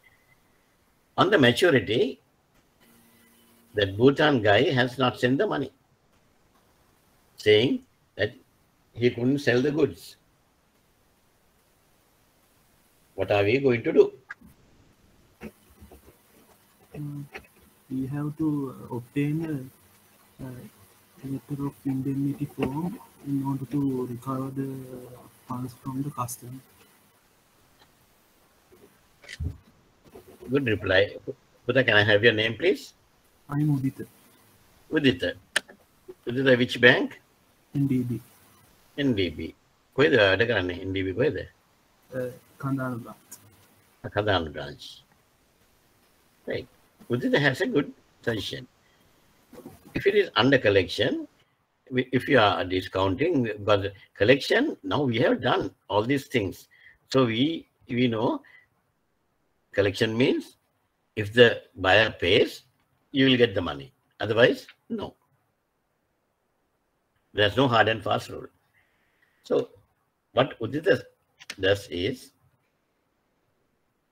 Speaker 1: On the maturity, that Bhutan guy has not sent the money, saying that he couldn't sell the goods. What are we going to do?
Speaker 2: Mm, we have to uh, obtain a, a letter of indemnity form in order to recover the funds from the customer.
Speaker 1: Good reply. Buddha, can I have your name, please?
Speaker 2: I'm Udita,
Speaker 1: Udita. Udita, which bank?
Speaker 2: NDB,
Speaker 1: NDB. කොයිද වැඩ කරන්නේ NDB කොයිද?
Speaker 2: uh, Kandana branch.
Speaker 1: Kadana branch. Right. Udita has a good suggestion. If it is under collection, if you are discounting, but collection, now we have done all these things. So we we know collection means if the buyer pays, you will get the money. Otherwise, no. There's no hard and fast rule. So what Udita does is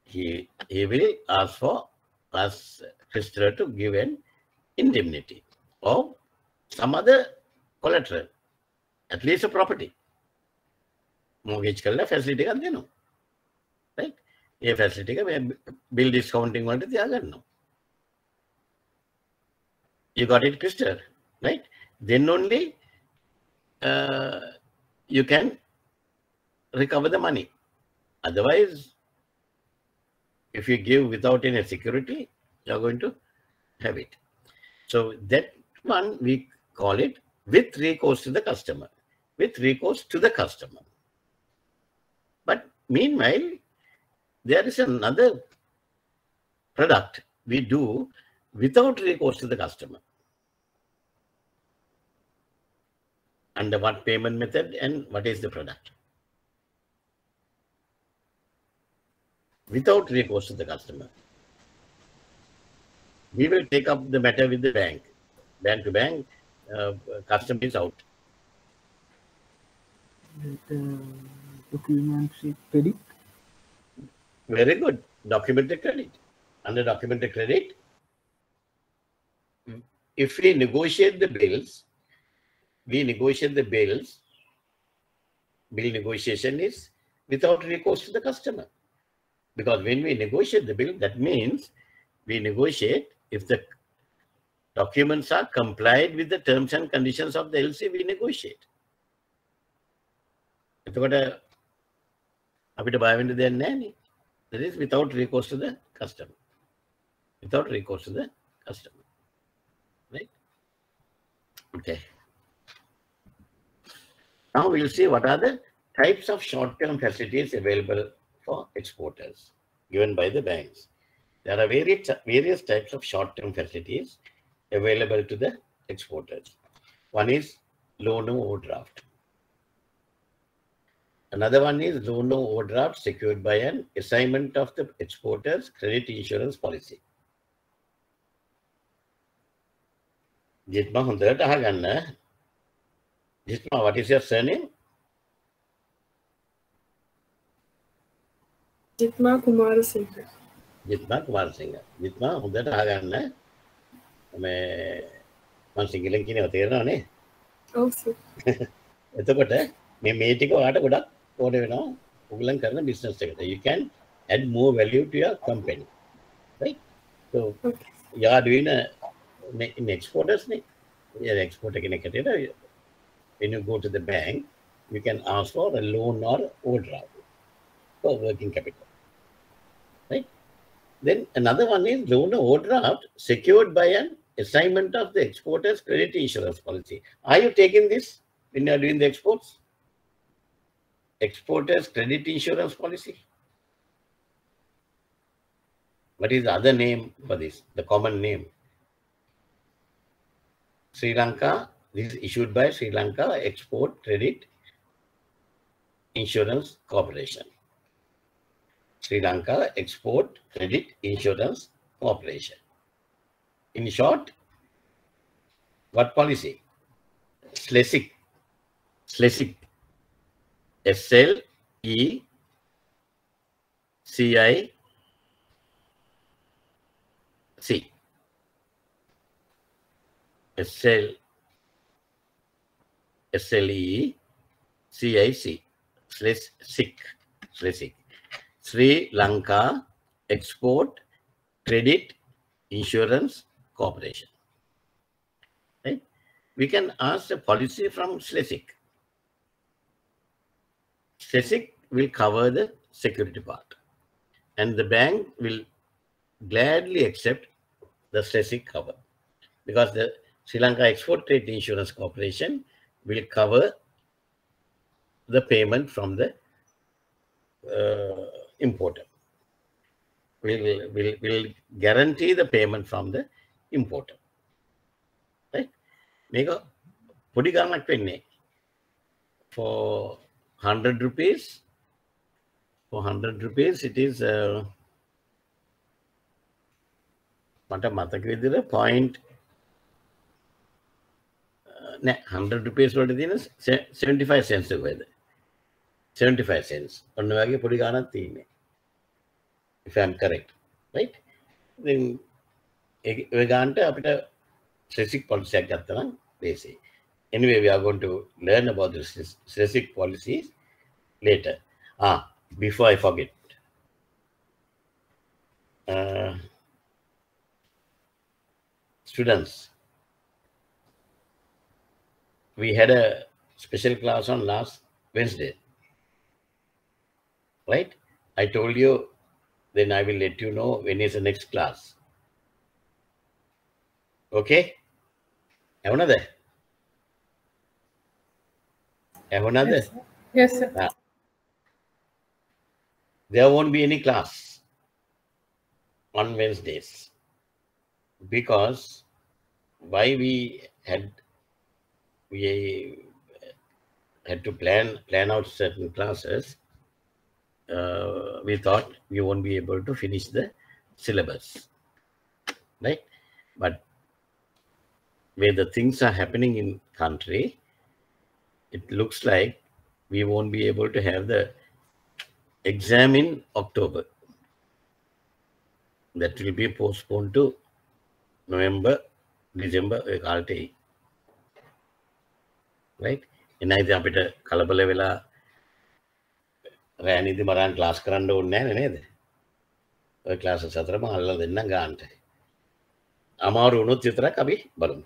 Speaker 1: he he will ask for ask Christopher to give an indemnity or some other collateral, at least a property. mortgage කරලා facility එකක් දෙනවා. right? ඒ facility එක මේ bill discounting වලට තියාගන්නවා. You got it, Crystal, right? Then only uh, you can recover the money. Otherwise, if you give without any security, you're going to have it. So that one we call it with recourse to the customer, with recourse to the customer. But meanwhile, there is another product we do without recourse to the customer. Under what payment method and what is the product? Without recourse to the customer. We will take up the matter with the bank. Bank to bank, uh, customer is out.
Speaker 2: That, uh, documentary credit.
Speaker 1: Very good. Documented credit. Under documented credit, if we negotiate the bills, we negotiate the bills, bill negotiation is without recourse to the customer. Because when we negotiate the bill, that means we negotiate if the documents are complied with the terms and conditions of the LC, we negotiate. එතකොට අපිට බය වෙන්න දෙයක් නැහැ නේ. That is without recourse to the customer. Without recourse to the customer. Right? Okay. Now we'll see what are the types of short-term facilities available for exporters given by the banks. There are various, various types of short-term facilities available to the exporters. One is loan or overdraft. Another one is loan or overdraft secured by an assignment of the exporter's credit insurance policy. ජිත්ම හොඳට අහගන්න. ජිත්ම what is your surname?
Speaker 8: ජිත්මා Kumarasinghe.
Speaker 1: ජිත්මා Kumarasinghe. ජිත්මා හොඳට අහගන්න. මේ මම සිංහලෙන් කියනවා තේරෙනවනේ?
Speaker 8: ඔව් sir.
Speaker 1: එතකොට මේ මේ ටික ඔයාලට ගොඩක් ඕන වෙනවා ඔයගලන් කරන බිස්නස් එකට. You can add more value to your company. Right? So you are doing a in exporters නේ. Yeah, exporter කෙනෙක් හැටියට when you go to the bank, you can ask for a loan or overdraft for working capital. Right? Then another one is loan or overdraft secured by an assignment of the exporter's credit insurance policy. Are you taking this when you are doing the exports? Exporter's credit insurance policy. What is the other name for this? The common name. Sri Lanka, this is issued by Sri Lanka Export Credit Insurance Corporation. Sri Lanka Export Credit Insurance Corporation. In short, what policy? SLECIC. SLECIC. S L E C I C. S L S L E C I C. SLECIC. SLECIC. Sri Lanka Export Credit Insurance Corporation. Right? We can ask a policy from SLECIC. SLECIC will cover the security part and the bank will gladly accept the SLECIC cover because the Sri Lanka Export Trade Insurance Corporation will cover the payment from the uh, importer. Will will will guarantee the payment from the importer. Right? මේක පොඩි ගණනක් වෙන්නේ for 100 rupees for 100 rupees it is uh, මට මතක විදිහට point නෑ 100 rupees වලට තියෙන 75 cents එක වේද 75 cents ඔන්න වගේ පොඩි ගාණක් තියෙන්නේ if i'm correct right then ඒ ගානට අපිට ස්ට්‍රෙසික් පොලිසියක් ගත්තා නම් ලේසි anyway we are going to learn about the stressic policies later ah before i forget uh, students we had a special class on last wednesday right i told you then i will let you know when is the next class Okay. എവണത് Another.
Speaker 11: yes sir
Speaker 1: ah. there won't be any class on wednesdays because why we had we had to plan plan out certain classes uh, we thought we won't be able to finish the syllabus right but where the things are happening in country it looks like we won't be able to have the exam in october that will be postponed to november december ඔය කාලට එයි. right එන ඉතින් අපිට කලබල වෙලා රෑනිදි මරන් class කරන්න ඕනේ නැහැ නේද ඔය ක්ලාස් හතරම අල්ලලා දෙන්නම් ගන්නට අමාරු වුණොත් විතරක් අපි බලමු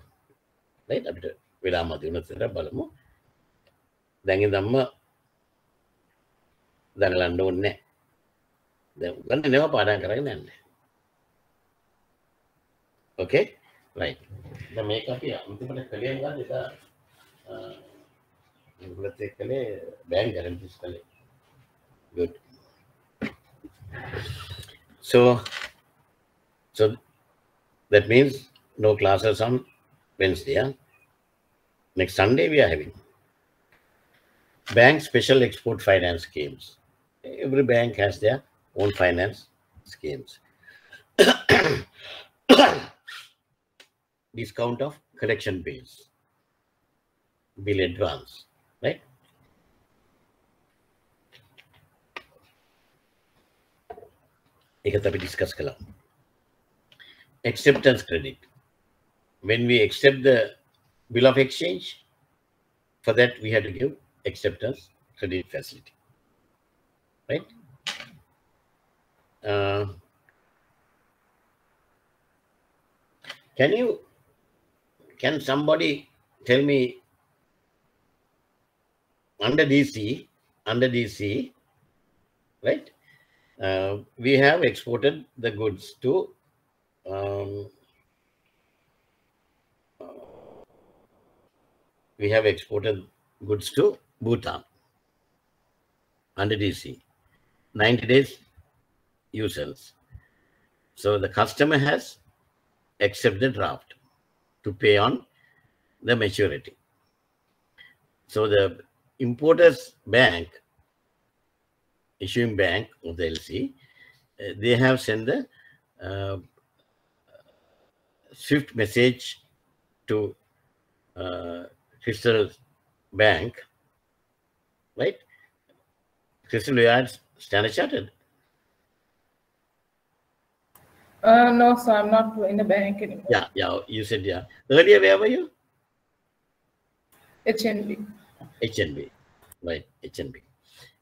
Speaker 1: යි අපිට වෙලා මතිවුණතට බලමු. දැඟ දම්ම දැනලන්න ඔන්න ගන්න නෙව පාඩා කරන්න යන්න. ඕකේ රයි මේක අපි අන්තිමට කළියම් ගන්න එතා ඉගලතය කළේ බෑන් ගැරම්පිස් කළේ good. So so that means no classes on Wednesday. Yeah? Next Sunday we are having bank special export finance schemes. Every bank has their own finance schemes. Discount of collection bills, bill advance, right? एक तभी discuss when we accept the bill of exchange for that we have to give acceptance credit facility. Right? Uh, can you can somebody tell me under dc under dc right? Uh, we have exported the goods to um, we have exported goods to Bhutan under DC. 90 days usance. So the customer has accepted the draft to pay on the maturity. So the importer's bank, issuing bank of the LC, uh, they have sent the uh, swift message to uh, Crystal Bank, right? Crystal, you had Standard Chartered.
Speaker 11: Uh, no, sir, I'm not in the bank anymore.
Speaker 1: Yeah, yeah, you said yeah. Earlier, where were you?
Speaker 11: HNB.
Speaker 1: HNB, right? HNB,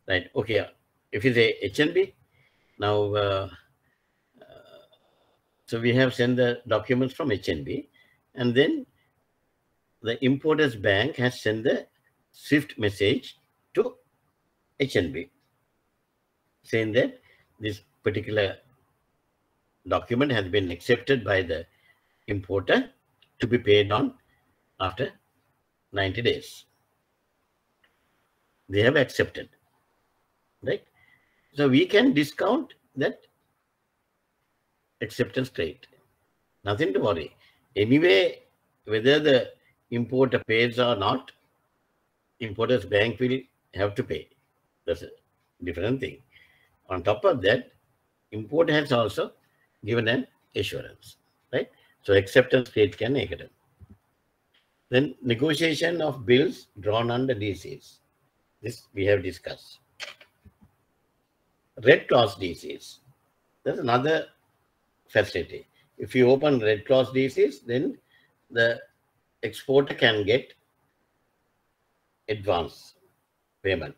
Speaker 1: right? Okay. If you say HNB, now, uh, uh, so we have sent the documents from HNB, and then the importers bank has sent the swift message to HNB saying that this particular document has been accepted by the importer to be paid on after 90 days. They have accepted, right? So we can discount that acceptance rate. Nothing to worry. Anyway, whether the importer pays or not, importer's bank will have to pay. That's a different thing. On top of that, importer has also given an assurance, right? So acceptance state can negative. Then negotiation of bills drawn under DCs. This we have discussed. Red clause DCs. That's another facility. If you open red clause DCs, then the exporter can get advance payment.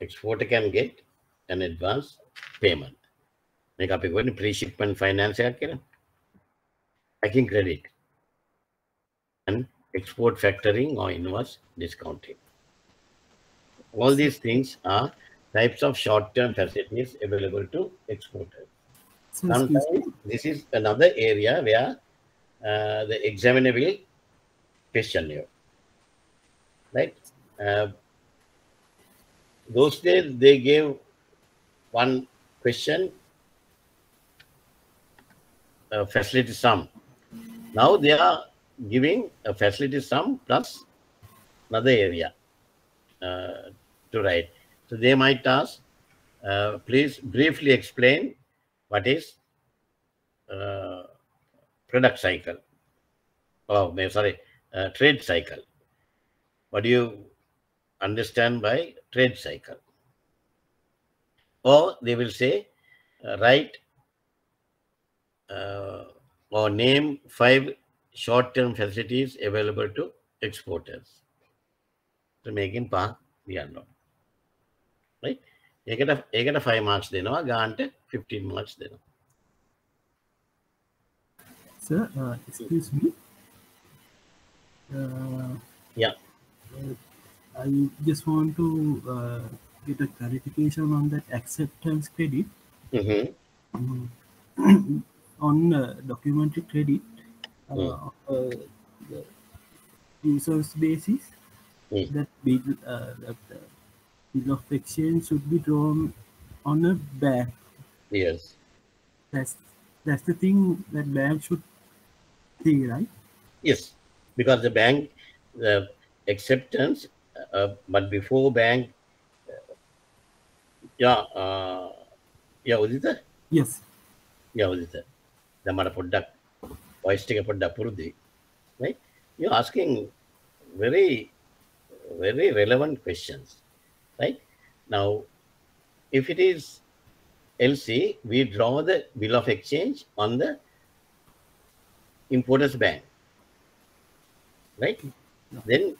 Speaker 1: Exporter can get an advance payment. මේක අපි කියන්නේ pre-shipment finance Packing credit and export factoring or invoice discounting. All these things are types of short-term facilities available to exporters. Sometimes this is another area where uh, the examiner will question you. Right? Uh, those days they gave one question uh, facility sum. Now they are giving a facility sum plus another area uh, to write. So they might ask, uh, please briefly explain what is uh, product cycle. Oh, sorry, uh, trade cycle. What do you understand by trade cycle? Or they will say, uh, write uh, or name five short-term facilities available to exporters. So මේකෙන් පහ ලියන්න ඕන. right ඒකට ඒකට 5 marks දෙනවා ගාන්ට 15 marks දෙනවා.
Speaker 2: Sir, uh, excuse me. Uh,
Speaker 1: Yeah.
Speaker 2: I just want to uh, get a clarification on that acceptance credit.
Speaker 1: Mhm.
Speaker 2: Mm. on uh, documentary credit, uh, uh, the usance basis,
Speaker 1: Mm.
Speaker 2: that bill, uh, that bill of exchange should be drawn on a bank.
Speaker 1: Yes.
Speaker 2: That's that's the thing that bank should see, right?
Speaker 1: Yes, because the bank, the acceptance, uh, but before bank, uh, yeah, uh, yeah, Udita?
Speaker 2: Yes.
Speaker 1: Yeah, Udita. The mara product, voice take a product purudi, right? You're asking very, very relevant questions, right? Now, if it is LC, we draw the bill of exchange on the importer's bank, right? Then,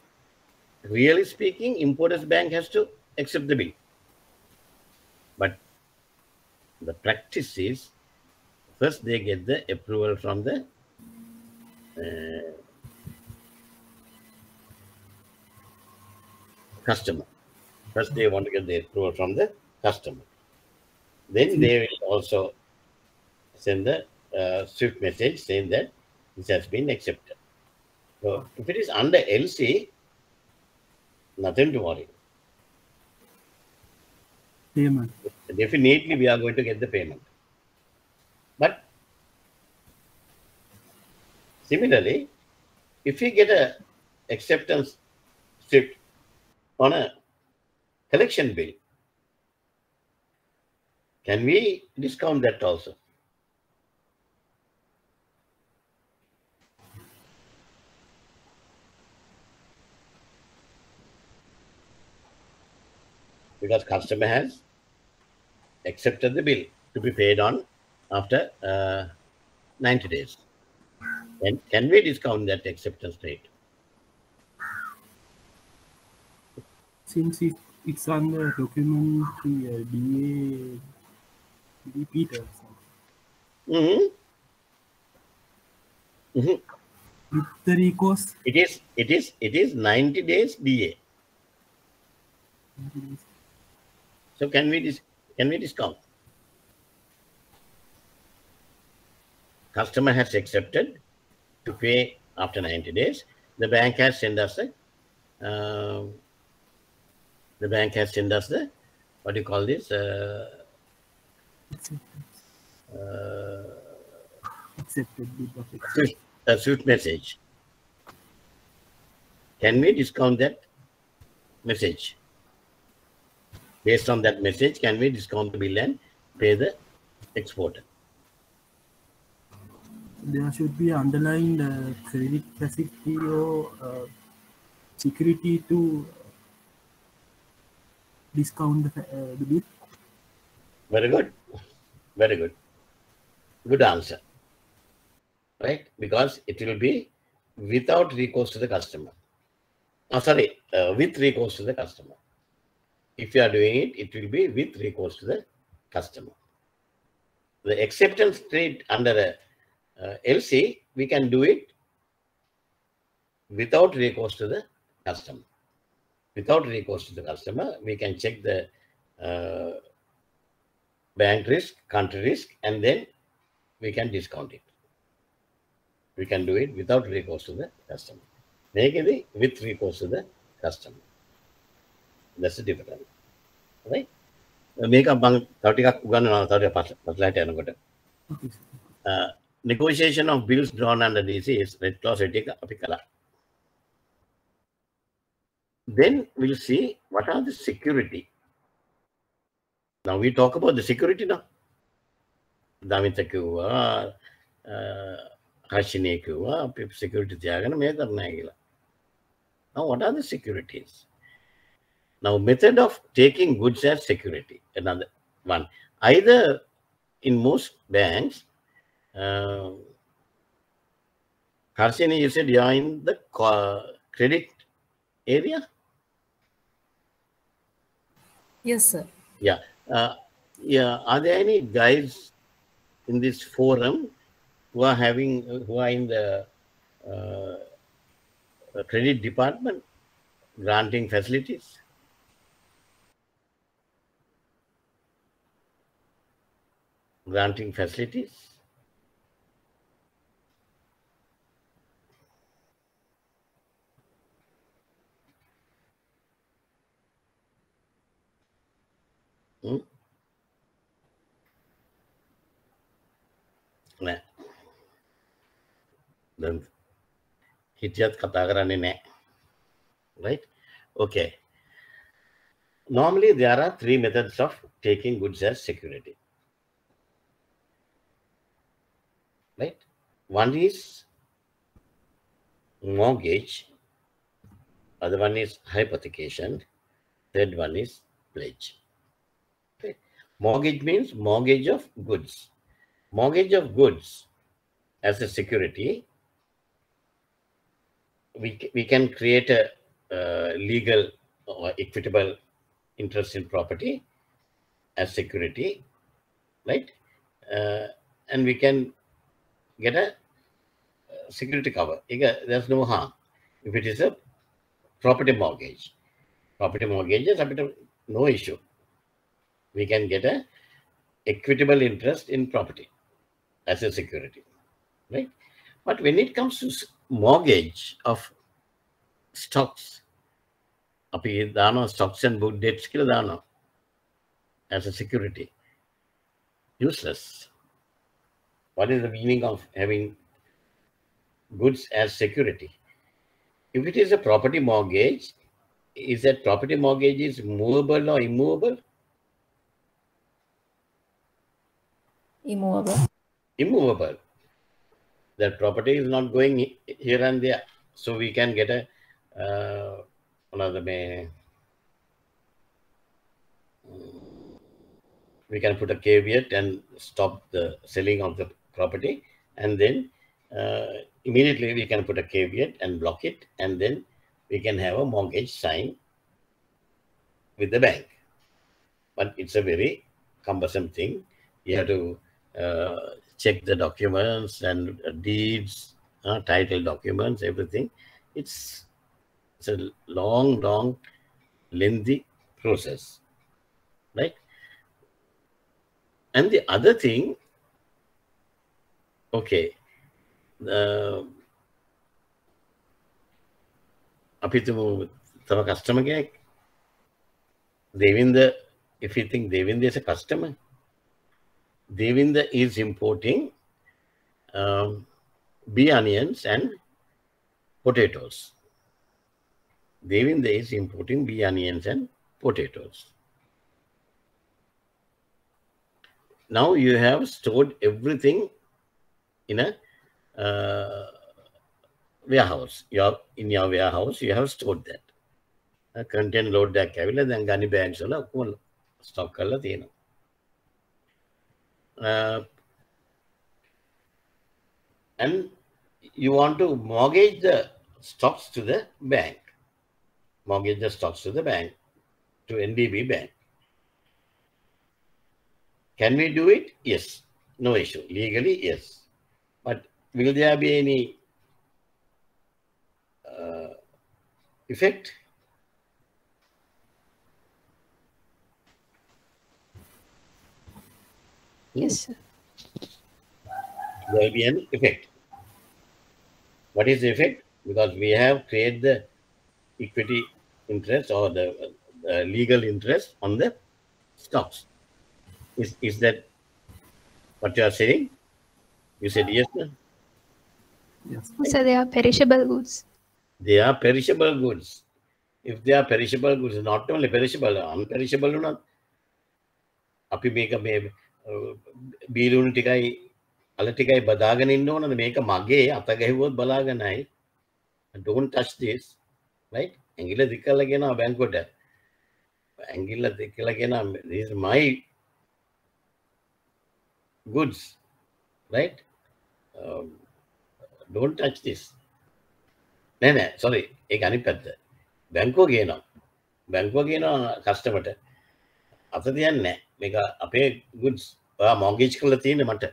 Speaker 1: really speaking, importer's bank has to accept the bill. But the practice is first they get the approval from the uh, customer. First, they want to get the approval from the customer. Then they will also send the uh, swift message saying that this has been accepted. So if it is under LC, nothing to worry.
Speaker 2: Payment.
Speaker 1: Definitely, we are going to get the payment. But similarly, if we get a acceptance script on a collection bill, can we discount that also? Because customer has accepted the bill to be paid on after uh, 90 days. And can we discount that acceptance rate?
Speaker 2: Since it, it's under documentary uh, DA, D. Peters.
Speaker 1: Mm-hmm. Mm-hmm.
Speaker 2: With the recourse,
Speaker 1: It is, it is, it is 90 days DA. So can we dis- can we discount? Customer has accepted to pay after 90 days. The bank has sent us the uh, the bank has sent us the what do you call this? Uh, uh,
Speaker 2: accepted bill of exchange.
Speaker 1: swift, a swift message. can we discount that message? Based on that message, can we discount the bill and pay the exporter?
Speaker 2: There should be underlying uh, credit facility or uh, security to discount the, uh, the bill.
Speaker 1: Very good. Very good. Good answer. Right? Because it will be without recourse to the customer. Oh, sorry, uh, with recourse to the customer. If you are doing it, it will be with recourse to the customer. The acceptance trade under a uh, LC, we can do it without recourse to the customer. Without recourse to the customer, we can check the uh, bank risk, country risk, and then we can discount it. We can do it without recourse to the customer. Make with recourse to the customer. That's the difference. Right? මේක මං තව ටිකක් උගන්වනවා තව ටිකක් පස්ස- පස්ලට යනකොට.
Speaker 2: Okay, sir.
Speaker 1: Uh, negotiation of bills drawn under DC is red clause එක අපි කළා. Then we'll see what are the security. Now we talk about the security now. Damitha කිව්වා හර්ෂණය කිව්වා අපි security තියාගෙන මේ කරනය කියලා. Now what are the securities? Now method of taking goods as security, another one. Either in most banks, uh, Harshini, you said you are in the credit area?
Speaker 10: Yes, sir.
Speaker 1: Yeah. Uh, yeah. Are there any guys in this forum who are having, who are in the uh, uh, credit department granting facilities? granting facilities. Hmm? Nah. Then Hityat Katagarani. ne. Right? Okay. Normally there are three methods of taking goods as security. One is mortgage other one is hypothecation third one is pledge. Mortgage means mortgage of goods. Mortgage of goods as a security, we, we can create a uh, legal or equitable interest in property as security, right? Uh, and we can get a security cover. Ega- There's no harm if it is a property mortgage. Property mortgages, a bit of no issue. We can get a equitable interest in property as a security, right? But when it comes to s- mortgage of stocks, අපි දානවා stocks and book debts කියලා දානවා as a security. Useless. What is the meaning of having goods as security? If it is a property mortgage, is that property mortgage is movable or immovable?
Speaker 5: Immovable.
Speaker 1: immovable. That property is not going here and there. So we can get a uh, another may we can put a caveat and stop the selling of the property and then uh, immediately we can put a caveat and block it and then we can have a mortgage signed with the bank but it's a very cumbersome thing you have to uh, check the documents and uh, deeds, uh, title documents, everything. It's it's a long, long, lengthy process, right? And the other thing, okay, uh, අපි තුමු තව කස්ටම කෙනෙක් දෙවින්ද if you think Devinder is a customer, Devinder is importing um, bee onions and potatoes. Devinda is importing bee onions and potatoes. Now you have stored everything in a uh, warehouse. You have, in your warehouse, you have stored that. Uh, content load එකක් ඇවිල්ලා දැන් ගනි bags වල ඔක්කොම stock කරලා තියෙනවා. Uh, and you want to mortgage the stocks to the bank. Mortgage the stocks to the bank, to NDB bank. Can we do it? Yes. No issue. Legally, yes. Will there be any uh, effect?
Speaker 6: Yes, sir.
Speaker 1: There will be an effect. What is the effect? Because we have created the equity interest or the, the legal interest on the stocks. Is, is that what you are saying? You said yes, sir?
Speaker 2: Yes.
Speaker 6: So they are perishable goods.
Speaker 1: They are perishable goods. If they are perishable goods, not only perishable, unperishable not. අපි මේක මේ බීලුණු ටිකයි අල ටිකයි බදාගෙන ඉන්න ඕනද මේක මගේ අත ගැහුවොත් බලාගෙනයි don't touch this right ඇඟිල්ල දික් කරලා කියනවා බැංකුවට ඇඟිල්ල දික් කරලා කියනවා this is my goods right um, don't touch this. නෑ නෑ sorry. ඒක අනිත් පැත්ත. බැංකුව කියනවා බැංකුව කියනවා කස්ටමර්ට අත තියන්නේ නැහැ මේක අපේ goods. ඔයා mortgage කරලා තියෙන්නේ මට.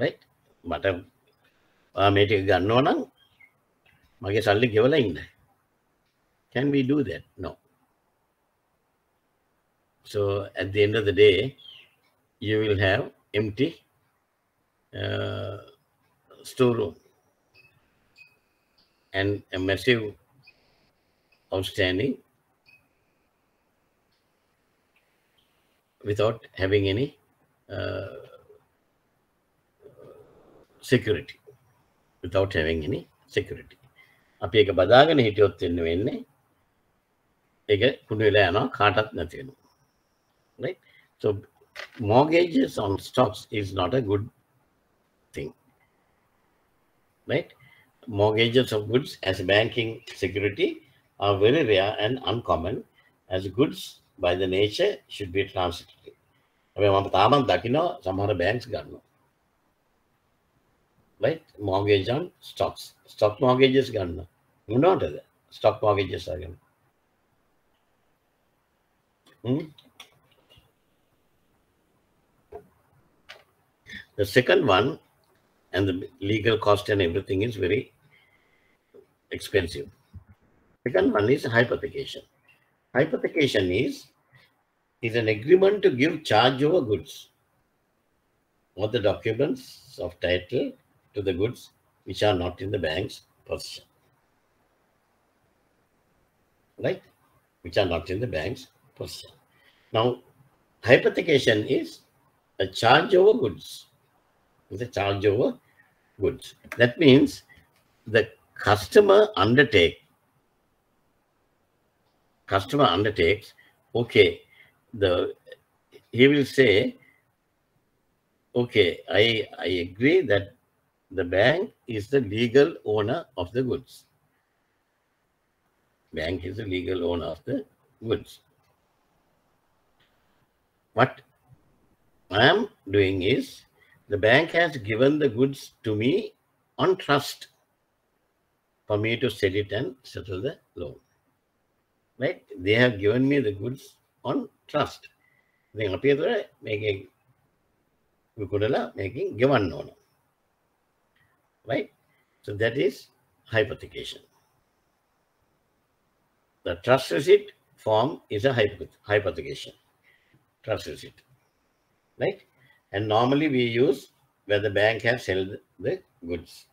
Speaker 1: Right? මට ඔයා මේ ටික ගන්නවා නම් මගේ සල්ලි ගෙවලා ඉන්න. Can we do that? No. So at the end of the day you will have empty uh, storeroom and a massive outstanding without having any uh, security without having any security අපි එක බදාගෙන හිටියොත් වෙන්න වෙන්නේ ඒක කුණු වෙලා යනවා කාටත් නැති වෙනවා right so mortgages on stocks is not a good thing right mortgages of goods as banking security are very rare and uncommon as goods by the nature should be transitory. හැබැයි මම තාමත් දකිනවා සමහර බැංක්ස් ගන්නවා. right mortgage on stocks stock mortgages ගන්න මොනවටද stock mortgages අරගෙන hmm? the second one and the legal cost and everything is very expensive second one is hypothecation hypothecation is is an agreement to give charge over goods or the documents of title to the goods which are not in the bank's possession. Right? Which are not in the bank's possession. Now, hypothecation is a charge over goods. It's a charge over goods. That means the customer undertake customer undertakes, okay, the he will say, okay, I, I agree that the bank is the legal owner of the goods. Bank is the legal owner of the goods. What I am doing is the bank has given the goods to me on trust for me to sell it and settle the loan. right? They have given me the goods on trust. ඉතින් අපි අතර මේකේ විකුණලා මේකෙන් ගෙවන්න ඕන. Right? So that is hypothecation. The trust receipt form is a hypoth- hypothecation. Trust receipt. Right? And normally we use where the bank has sold the goods.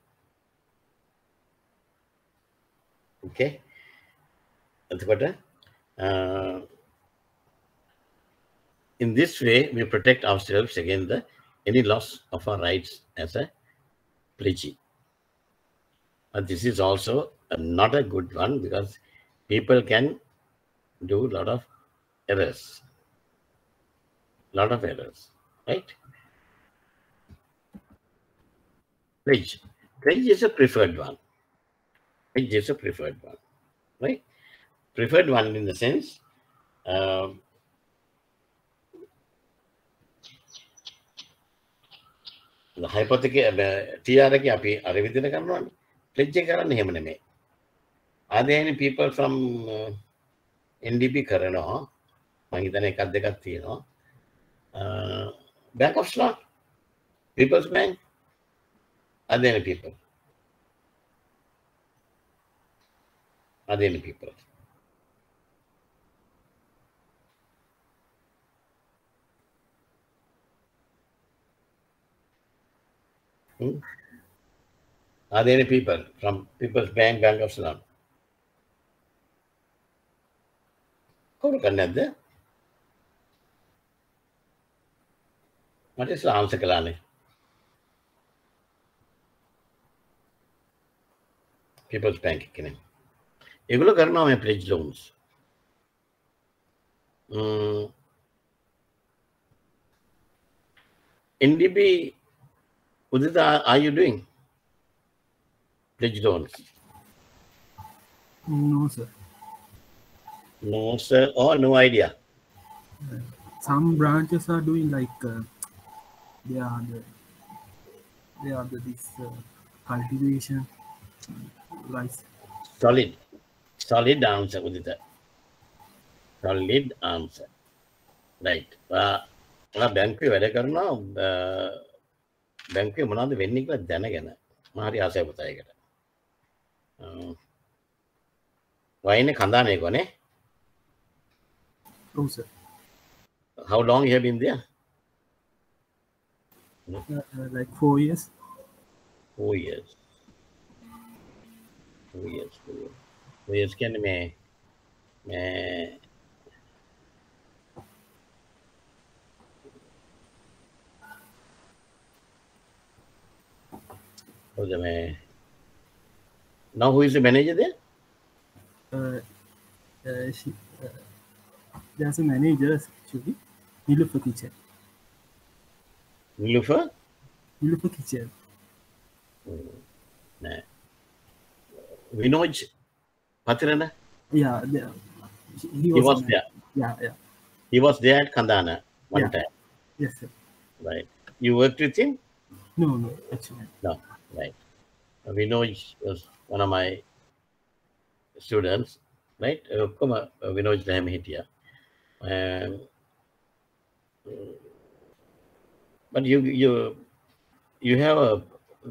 Speaker 1: Okay? එතකොට in this way we protect ourselves against the any loss of our rights as a pledgee but this is also uh, not a good one because people can do a lot of errors. lot of errors, right? Pledge. Pledge is a preferred one. Pledge is a preferred one, right? Preferred one in the sense, um, හයිපොතක තියාරක අපි අර විදින කරනවාන ප්ලෙජ්ජ කරන්න හෙම නෙමේ ආදයන people from uh, NDP කරනවා මහිතන එකත් දෙකක් තියෙනවා Bank of Slot, People's Bank, అదేని people అదేని people Adeni people from People's Bank, Bank of Sudan. कौन करने दे? मटे से आंसर कराने. পিপলস ব্যাংক এখানে এগুলো কারণ আমি pledge loans NDB Udith are you doing pledge loans
Speaker 2: no sir
Speaker 1: no sir or no idea
Speaker 2: some branches are doing like uh, they are the, they are the, this uh, cultivation.
Speaker 1: Solid. Solid answer, Udita. Solid answer. Right. ඔයා බැංකුවේ වැඩ කරනවා බැංකුවේ මොනවද වෙන්නේ කියලා දැනගෙන මම හරි ආසයි පුතා ඒකට. වයින්නේ කඳානේ කොනේ?
Speaker 2: Oh, sir.
Speaker 1: How long you have been there?
Speaker 2: Uh, uh, like four years.
Speaker 1: Four years. two years, two years. Two years मैं मैं Now who is the manager there?
Speaker 2: Uh, uh, she, uh, there's a manager actually, Nilufa Kitchen.
Speaker 1: Nilufa?
Speaker 2: Nilufa Kitchen. Mm.
Speaker 1: Nah. Vinoj Patirana?
Speaker 2: Yeah, yeah.
Speaker 1: He was, he was there.
Speaker 2: Yeah, yeah.
Speaker 1: He was there at Kandana one
Speaker 2: yeah.
Speaker 1: time.
Speaker 2: Yes, sir.
Speaker 1: Right. You worked with him?
Speaker 2: No, no, actually.
Speaker 1: No, right. Vinoj was one of my students, right? Uh, Kuma uh, Vinoj Dhamhitya. Um, but you you you have a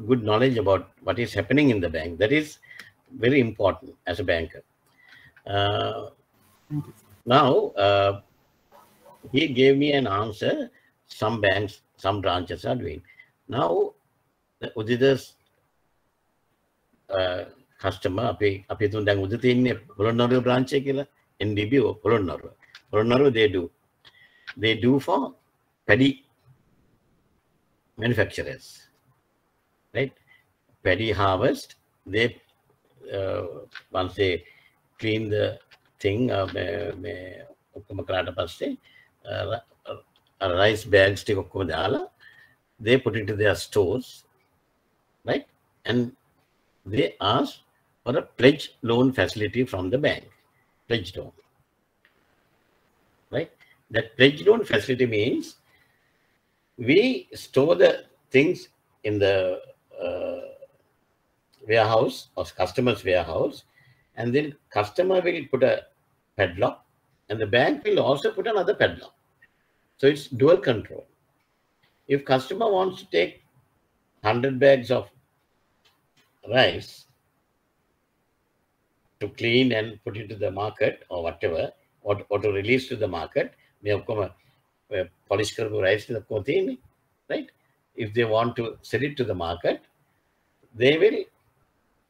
Speaker 1: good knowledge about what is happening in the bank. That is very important as a banker. Uh,
Speaker 2: Thank you.
Speaker 1: now, uh, he gave me an answer. Some banks, some branches are doing. Now, the Udida's uh, customer, අපි අපි තුන් දැන් උද තියන්නේ Polonnaruwa branch එක කියලා NDB Polonnaruwa. Polonnaruwa they do. They do for paddy manufacturers, right? Paddy harvest, they uh, once they clean the thing, uh, මේ- මේ ඔක්කොම කරාට පස්සේ uh, uh, rice bags ටික ඔක්කොම දාලා they put it to their stores, right? And they ask for a pledge loan facility from the bank, pledge loan, right? That pledge loan facility means we store the things in the uh, warehouse or customer's warehouse, and then customer will put a padlock, and the bank will also put another padlock. So it's dual control. If customer wants to take 100 bags of rice to clean and put into the market or whatever, or, or to release to the market, මේ ඔක්කොම polish කරපු rice ටික ඔක්කොම තියෙන්නේ, right? If they want to sell it to the market, they will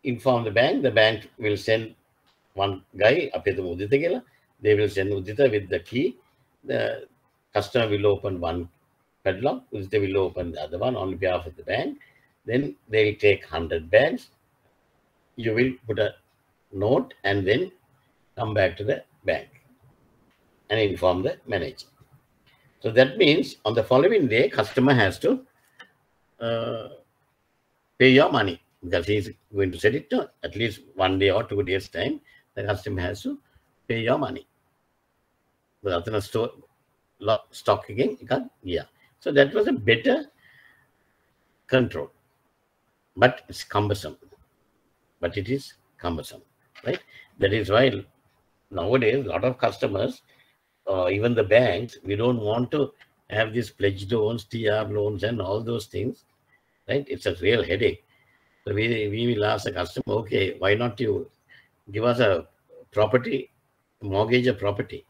Speaker 1: inform the bank. The bank will send one guy, Apeta They will send Udita with the key. The customer will open one padlock, Udita will open the other one on behalf of the bank. Then they'll take 100 bands. You will put a note and then come back to the bank and inform the manager. So that means on the following day, customer has to uh, pay your money because he's going to sell it to at least one day or two days time, the customer has to pay your money. But after the store, stock again, yeah. So that was a better control, but it's cumbersome. But it is cumbersome, right? That is why nowadays a lot of customers, uh, even the banks, we don't want to have these pledge loans, TR loans, and all those things, right? It's a real headache So we, we will ask the customer, okay, why not you give us a property, mortgage a property,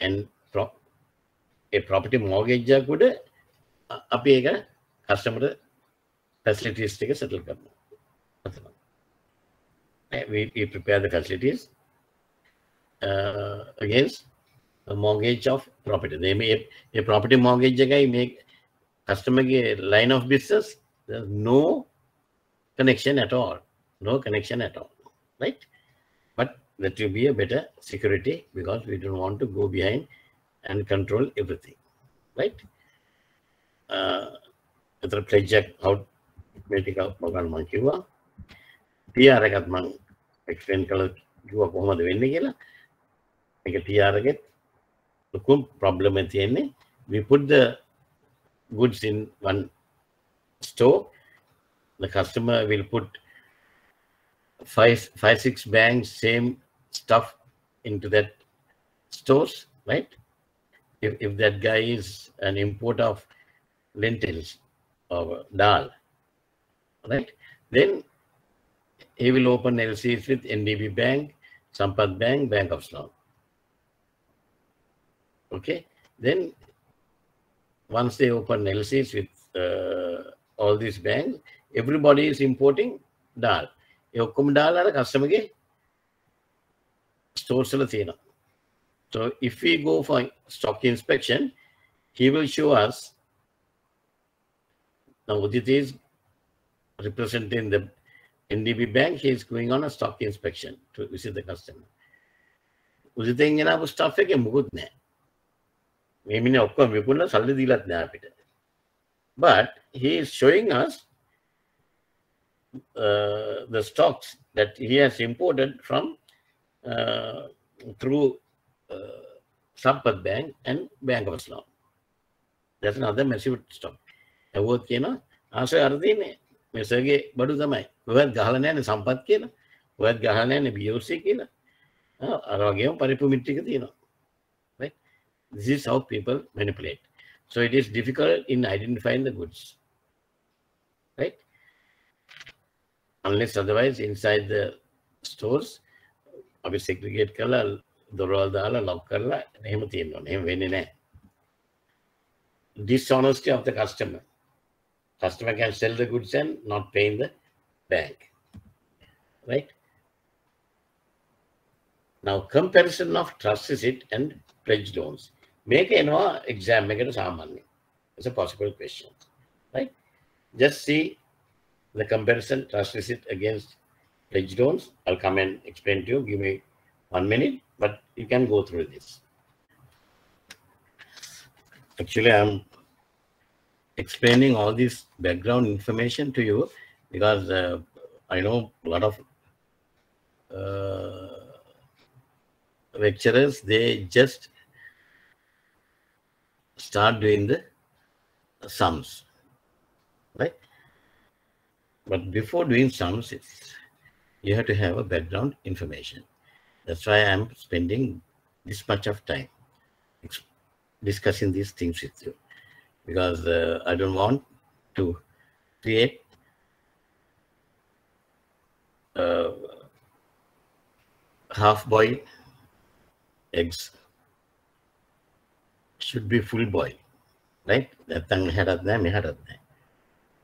Speaker 1: and pro- a property mortgage එකකුඩ අපි ඒක කස්ටමට facilities ටික settle කරනවා. Eh, We, we prepare the facilities uh, against a mortgage of property. They may a property mortgage එකයි මේ customer line of business, there's no connection at all. No connection at all. Right? But that will be a better security because we don't want to go behind and control everything. Right? Uh, එතර ප්ලෙජ්ජක් out මේටික මොකන් මං කිව්වා TR එකත් මං explain කළ කිව්වා කොහොමද වෙන්නේ කියලා එක TR එකෙත් ලොකුම ප්‍රොබ්ලම් එක තියෙන්නේ we put the goods in one store the customer will put five five six banks same stuff into that stores right if, if that guy is an importer of lentils or dal, right? Then he will open LCs with NDB Bank, Sampath Bank, Bank of Ceylon. Okay, then once they open LCs with uh, all these banks, everybody is importing dal. ඒ ඔක්කොම ඩාල් අර කස්ටමර්ගේ stores වල තියෙනවා. So if we go for stock inspection, he will show us now Udit is representing the NDB bank. He is going on a stock inspection to visit the customer. උදිතෙන් ගෙනාපු stuff එකේ මුකුත් නැහැ. මේ මිනිහ ඔක්කොම විකුණලා සල්ලි දීලත් නැහැ අපිට. But he is showing us uh, uh, the stocks that he has imported from uh, through uh, Sampath Bank and Bank of Ceylon. That's another massive stock. ඇවෝත් කියන ආසය අරදින්නේ මෙසගේ බඩු තමයි ඔයත් ගහල නෑන සම්පත් කියන ඔයත් ගහනෑන බියෝසේ කියන අරවගේම පරිපු මිට්ටික තියෙනවා this is how people manipulate. So it is difficult in identifying the goods. unless otherwise inside the stores අපි segregate කලා දොරවල් දාලා ලොක් කරලා එහෙම තියෙන්නවා එහෙම dishonesty of the customer. Customer can sell the goods and not pay in the bank. Right? Now comparison of trust receipt and pledge loans. Make එනවා exam එකට සාමාන්‍යයෙන්. It's a possible question. Right? Just see the comparison trust receipt against pledge loans. I'll come and explain to you. Give me one minute but you can go through this. Actually i'm explaining all this background information to you because uh, I know a lot of uh, lecturers, they just start doing the sums? But before doing sums, it's, you have to have a background information. That's why I'm spending this much of time ex- discussing these things with you because uh, I don't want to create uh, half boiled eggs. Should be full boiled, right? නැත්තම් එහාටත් නැහැ මෙහාටත් නැහැ.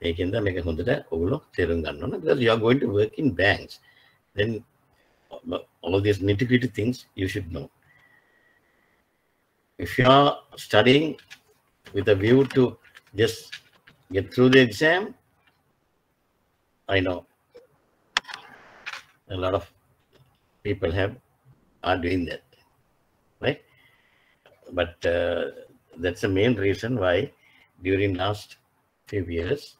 Speaker 1: ඒකෙන්ද මේක හොඳට ඔගොල්ලෝ තේරුම් ගන්න ඕන because you are going to work in banks then all these nitty gritty things you should know if you are studying with a view to just get through the exam, I know a lot of people have are doing that, right? But uh, that's the main reason why during last few years,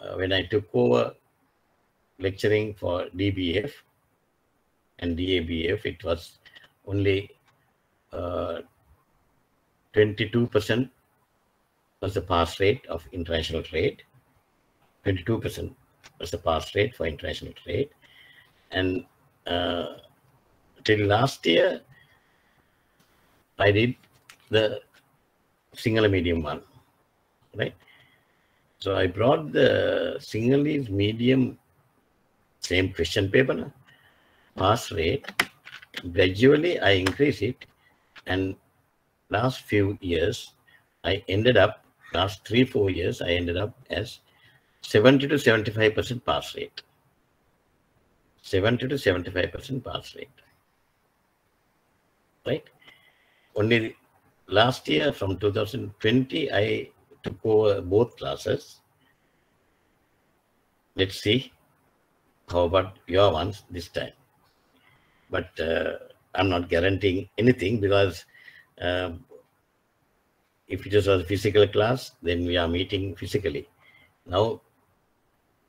Speaker 1: uh, when I took over lecturing for DBF and DABF, it was only uh, 22% was the pass rate of international trade. 22% was the pass rate for international trade. And uh, till last year, I did the single medium one, right? So I brought the Sinhalese medium, same question paper, na, pass rate. Gradually, I increase it, and last few years, I ended up last three four years, I ended up as 70 to 75 percent pass rate. 70 to 75 percent pass rate. Right? Only last year from 2020, I took over both classes. Let's see how about your ones this time. But uh, I'm not guaranteeing anything because um, if it is a physical class, then we are meeting physically. Now,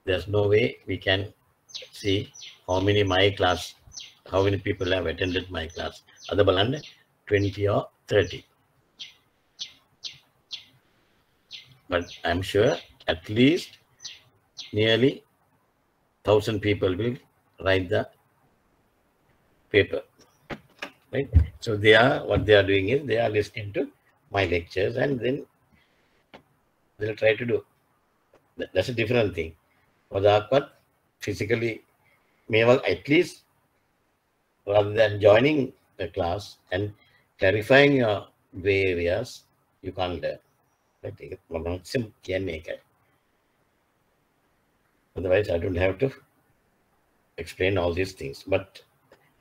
Speaker 1: there's no way we can see how many my class, how many people have attended my class. Other balance 20 or 30. but I'm sure at least nearly 1,000 people will write the paper. Right? So they are, what they are doing is they are listening to my lectures and then they'll try to do. That's a different thing. For the physically, may at least rather than joining the class and clarifying your gray areas, you can't learn that is Sim can make it. Otherwise, I don't have to explain all these things. But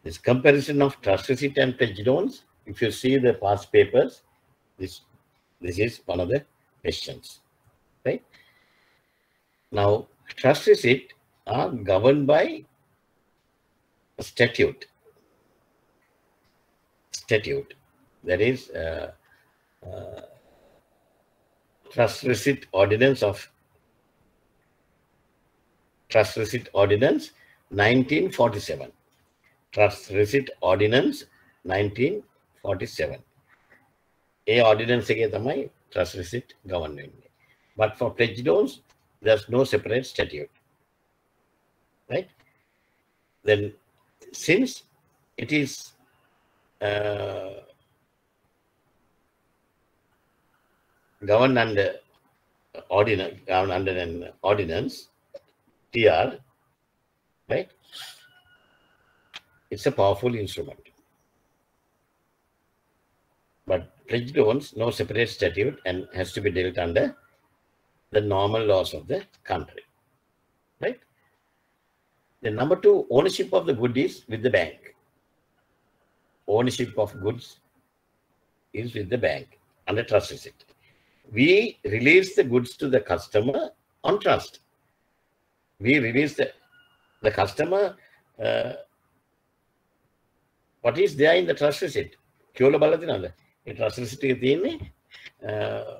Speaker 1: this comparison of trust receipt and pledge loans, if you see the past papers, this this is one of the questions, right? Now, trust receipt are governed by statute. Statute, that is uh, uh, trust receipt ordinance of trust receipt ordinance 1947 trust receipt ordinance 1947 A ordinance එකේ තමයි trust receipt govern වෙන්නේ but for pledge loans there's no separate statute right then since it is uh, governed under ordinance governed under an ordinance TR, right? It's a powerful instrument. But pledge loans, no separate statute and has to be dealt under the normal laws of the country, right? The number two, ownership of the good is with the bank. Ownership of goods is with the bank under trust receipt We release the goods to the customer on trust we release the, the customer uh, what is there in the trust receipt කියවල බලලා තියෙනවද ඒ trust receipt එකේ තියෙන්නේ uh,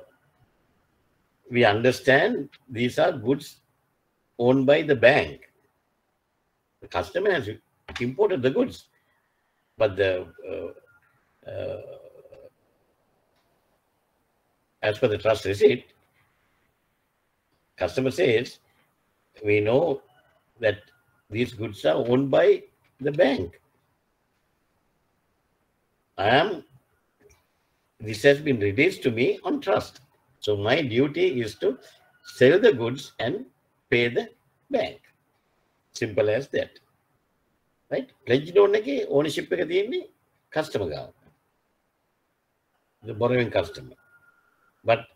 Speaker 1: we understand these are goods owned by the bank the customer has imported the goods but the uh, uh, as per the trust receipt customer says we know that these goods are owned by the bank. I am, this has been released to me on trust. So my duty is to sell the goods and pay the bank. Simple as that. Right? Pledge loan එකේ ownership එක තියෙන්නේ customer ගාව. The borrowing customer. But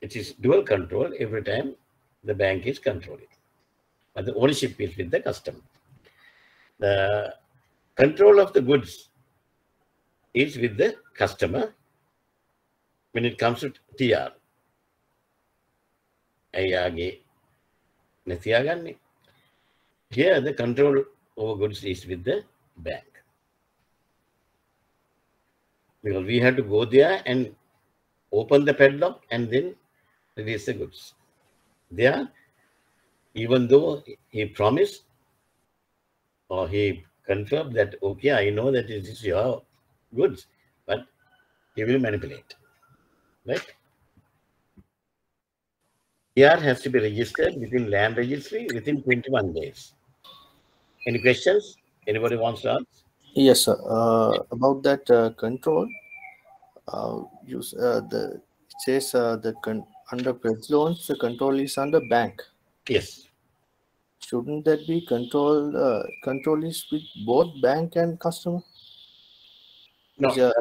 Speaker 1: it is dual control every time the bank is controlling but the ownership is with the customer. The control of the goods is with the customer when it comes to TR. එයාගේ නැතියාගන්නේ. Here the control over goods is with the bank. Because we had to go there and open the padlock and then release the goods. There, even though he promised or he confirmed that, okay, I know that it is your goods, but he will manipulate. Right? TR has to be registered within land registry within 21 days. Any questions? Anybody wants to ask?
Speaker 12: Yes, sir. Uh, about that uh, control, uh, use uh, the it says uh, the con- under pledge loans the control is on the bank.
Speaker 1: Yes.
Speaker 12: Shouldn't that be control? Uh, control is with both bank and customer.
Speaker 1: No. Uh,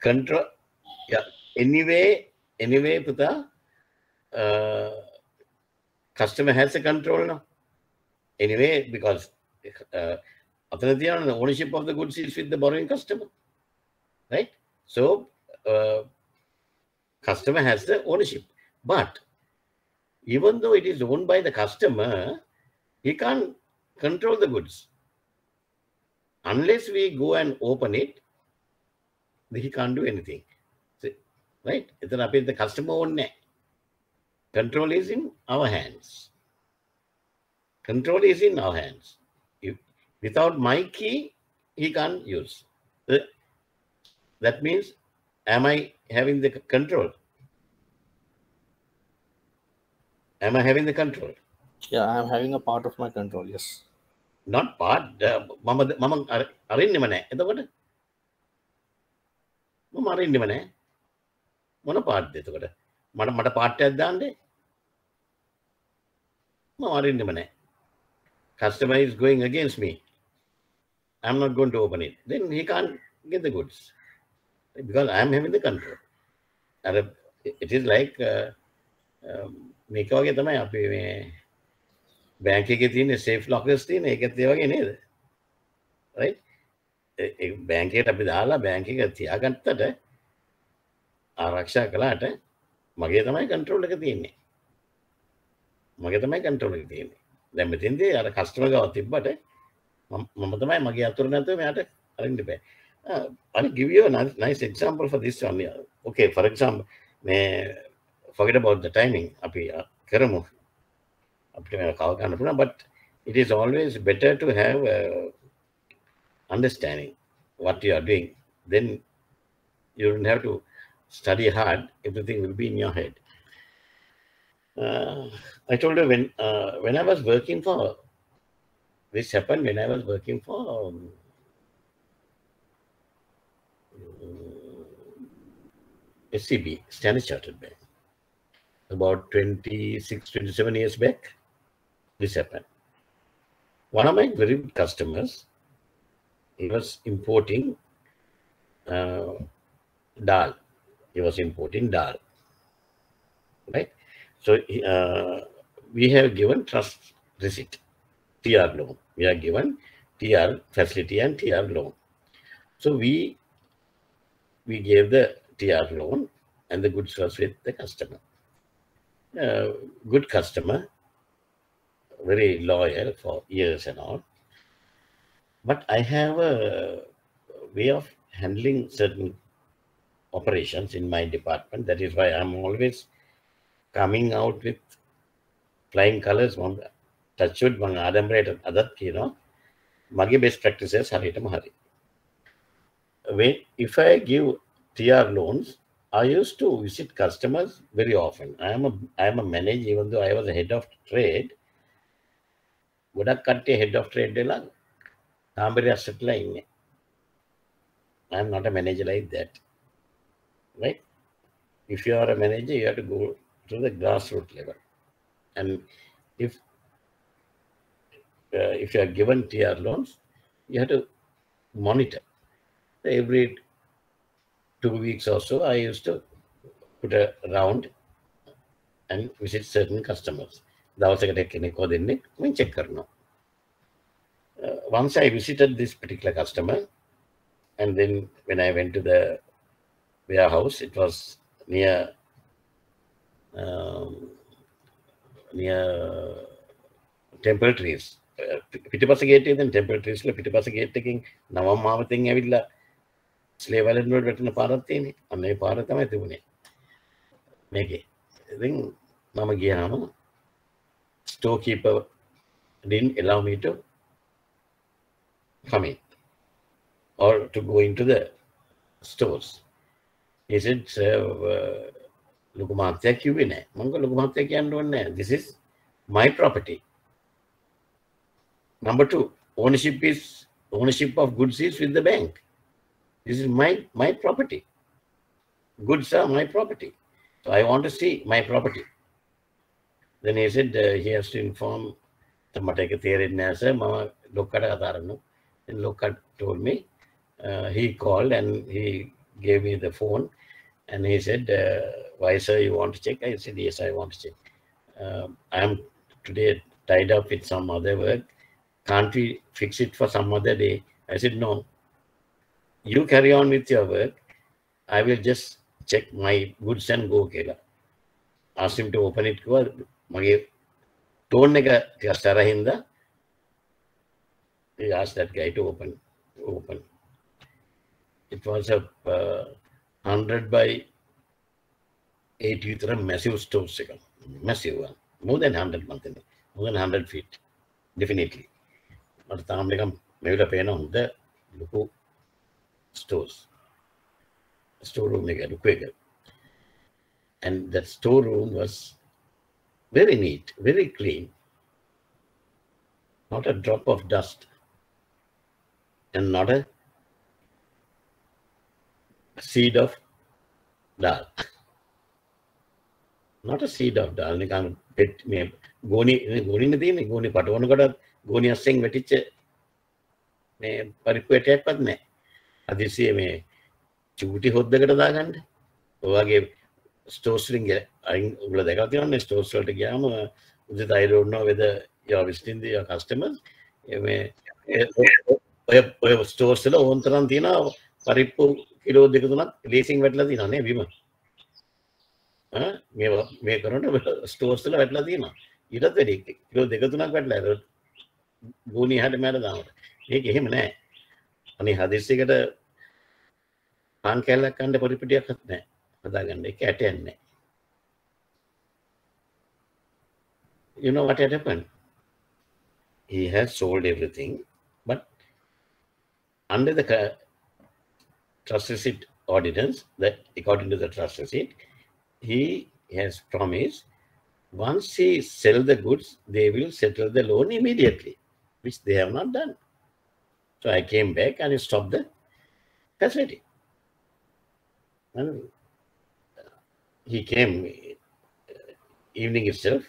Speaker 1: control. Yeah. Anyway, anyway, Puta, uh, customer has a control now. Anyway, because uh, the ownership of the goods is with the borrowing customer, right? So uh, customer has the ownership, but even though it is owned by the customer, he can't control the goods unless we go and open it. He can't do anything, See, right? එතන අපි the customer ඕනේ නැහැ. Control is in our hands. Control is in our hands. If, without my key, he can't use. Uh, That means, am I having the c- control? Am I having the control?
Speaker 12: Yeah, I am having a part of my control. Yes.
Speaker 1: not part uh, මම ද- මම අර- අරින්නෙම නෑ එතකොට මම අරින්නෙම නෑ මොන පාට්ද එතකොට මට මට පාට්ටයක් දාන්නේ මම අරින්නෙම නෑ customer is going against me i'm not going to open it then he can't get the goods because i am having the control. අර it is like uh, um, මේක වගේ තමයි අපි මේ බෑංක එක තියෙන සේෆ් ලොකස් තියෙන ඒකත් ඒ වගේ නේද? රයි බෑංකයට අපි දාලා බෑංක එක තියාගත්තට ආරක්ෂා කලාට මගේ තමයි කන්ට්‍රෝල් එක තියෙන්නේ. මගේ තමයි කන්ට්‍රෝල් එක තියෙන්නේ. දැන් මෙතෙන්දී අර කස්ටමර් ගාව තිබ්බට මම මම තමයි මගේ අතුරු නැතුව මෙයාට අරින්න බෑ. Uh, I'll give you a nice, example for this one. Okay, for example, may forget about the timing. Uh, uh, but it is always better to have uh, understanding what you are doing. Then you don't have to study hard. Everything will be in your head. Uh, I told you when uh, when I was working for this happened when I was working for um, SCB, Standard Chartered Bank. About 26, 27 years back, this happened. One of my very good customers, he was importing uh, dal. He was importing dal. Right? So uh, we have given trust receipt, TR loan. We are given TR facility and TR loan. So we we gave the FTR loan and the goods was with the customer. Good customer, very loyal for years and all. But I have a way of handling certain operations in my department. That is why I'm always coming out with flying colors. Touchwood, mga adambrated other. you know. Magi best practices, haritam hari. When, if I give TR loans, I used to visit customers very often. I am a I am a manager, even though I was a head of trade. Gudakatti head of trade. I am not a manager like that. Right? If you are a manager, you have to go to the grassroots level. And if uh, if you are given TR loans, you have to monitor every two weeks or so, I used to put a round and visit certain customers. දවසකට කෙනෙක්ව දෙන්නේ මම check කරනවා. Uh, once I visited this particular customer, and then when I went to the warehouse, it was near um, near temple trees පිටිපස ගේටේ දැන් temple ට්‍රීස්ල පිටිපස gate එකකින් නවම් මාවතෙන් ඇවිල්ලා శ్రీవల్లిలో పెట్టిన పార్వతీని అన్నయ్య పార్వతమే దేవుని ಮೇಗೆ ರಿಂಗ್ ನಮಗೆ ನಾನು store keeper didn't allow me to come in or to go into the stores is it ಲುಕುಮಾತ್ಯ ಕ್ಯೂಬಿನೆ ಮಂಗ ಲುಕುಮಾತ್ಯ ಕ್ಯಾಂಡೋನೆ this is my property number two ownership is ownership of goods is with the bank This is my, my property. Goods are my property. So I want to see my property. Then he said uh, he has to inform the Mataka Theerinasa, Mama at Adaranu. And Lokad told me, uh, he called and he gave me the phone and he said, uh, why sir, you want to check? I said, yes, I want to check. Uh, I'm today tied up with some other work. Can't we fix it for some other day? I said, no, You carry on with your work. I will just check my goods and go කියලා. Asked him to open it කිව්වා මගේ tone එක ටිකක් සැරහින්දා he asked that guy to open open. It was a uh, 100 by 8 විතර massive stores එක. Massive one. More than 100 මන්තනේ. More than 100 feet. Definitely. මට තාම නිකම් මෙවිල පේන හොඳ ලොකු ස්ටෝස් ස්ටෝරූම් එක ලොකු එක and that storeroom was very neat very clean not a drop of dust and not a seed of dal not a seed of dal නිකන් පෙට් මේ ගෝනි ගෝනින තියෙන්නේ ගෝනි පටවනකොට ගෝනි අස්සෙන් වැටිච්ච මේ පරිප්පු ඇටයක්වත් නැහැ. අදිසිය මේ චූටි හොද්දකට දාගන්න. ඔයාගේ ස්ටෝස්ලින් අයින් උල දෙකතිවන්න ස්ටෝස්ලට ගයාම උද තයිරෝන්නවා වෙද යා විස්ටින්ද කස්ටම ඔය ඔය ස්ටෝස්සල ඕන්තරන් තියෙන පරිප්පු කිලෝ දෙක තුනක් ලේසින් වැටලා තින නේ විම. මේ මේ කරනට ස්ටෝස්ල වැටලා තියෙන ඉරත් වැඩ කිලෝ දෙක තුනක් වැටලා ගෝනී හට මැට දාමට ඒක එහෙම නෑ. අනි හදිස්සිකට පාන් කැල්ලක් කණ්ඩ පොඩිපිටියක් හත් නෑ හදාගන්න එක ඇටයන්නේ you know what had happened he has sold everything but under the trust receipt ordinance that according to the trust receipt he has promised once he sell the goods they will settle the loan immediately which they have not done. So I came back and stopped the facility. And he came uh, evening itself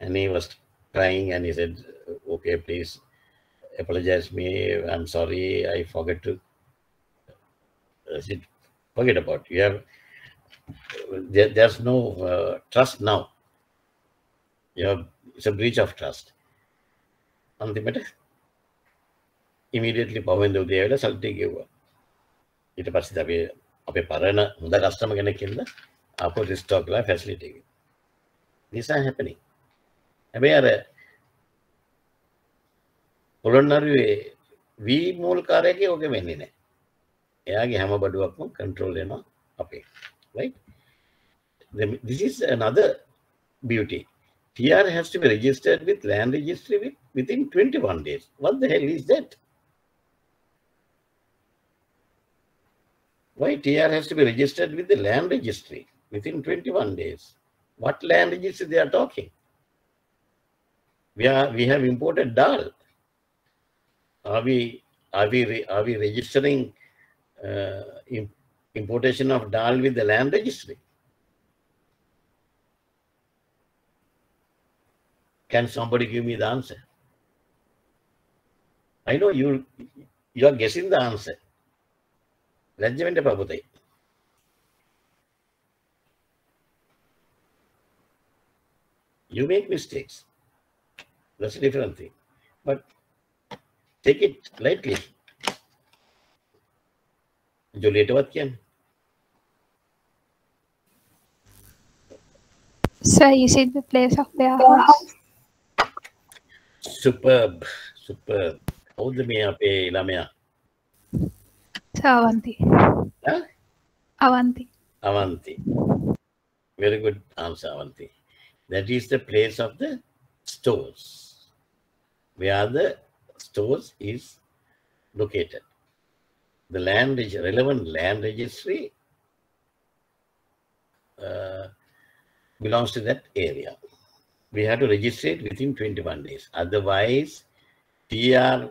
Speaker 1: and he was crying and he said, okay, please apologize me. I'm sorry. I forgot to I said, forget about you have there, there's no uh, trust now. You have, it's a breach of trust. On the matter. ඉමිඩියටලි පවෙන්ද උදේවට සල්ටි ගෙව්වා ඊට පස්සේ අපේ අපේ පරණ හොඳ කස්ටම කෙනෙක් ඉන්න අපෝ රිස්ටෝක්ලා facility එක. නිසා හැපෙනින් හැබැයි අර පොළොන්නරුවේ වී මූල් කාරයකේ ඕක වෙන්නේ නැහැ. එයාගේ හැම බඩුවක්ම කන්ට්‍රෝල් වෙනවා අපේ. Right? This is another beauty. TR has to be registered with land registry with, within 21 days. What the hell is that? Why TR has to be registered with the land registry within 21 days? What land registry they are talking? We are we have imported dal. Are we are we are we registering uh, importation of dal with the land registry? Can somebody give me the answer? I know you you are guessing the answer. ലജ്ജമിന്റെ പ്രഭുതൈ You make mistakes. Different thing but take it lightly जो late बात किया
Speaker 6: Sir, you see the place of the house.
Speaker 1: Superb, superb. How the mea pe
Speaker 6: lamea? So Avanti.
Speaker 1: Huh?
Speaker 6: Avanti.
Speaker 1: Avanti. Very good answer, Avanti. That is the place of the stores, where the stores is located. The land is relevant land registry uh, belongs to that area. We have to register it within 21 days. Otherwise, TR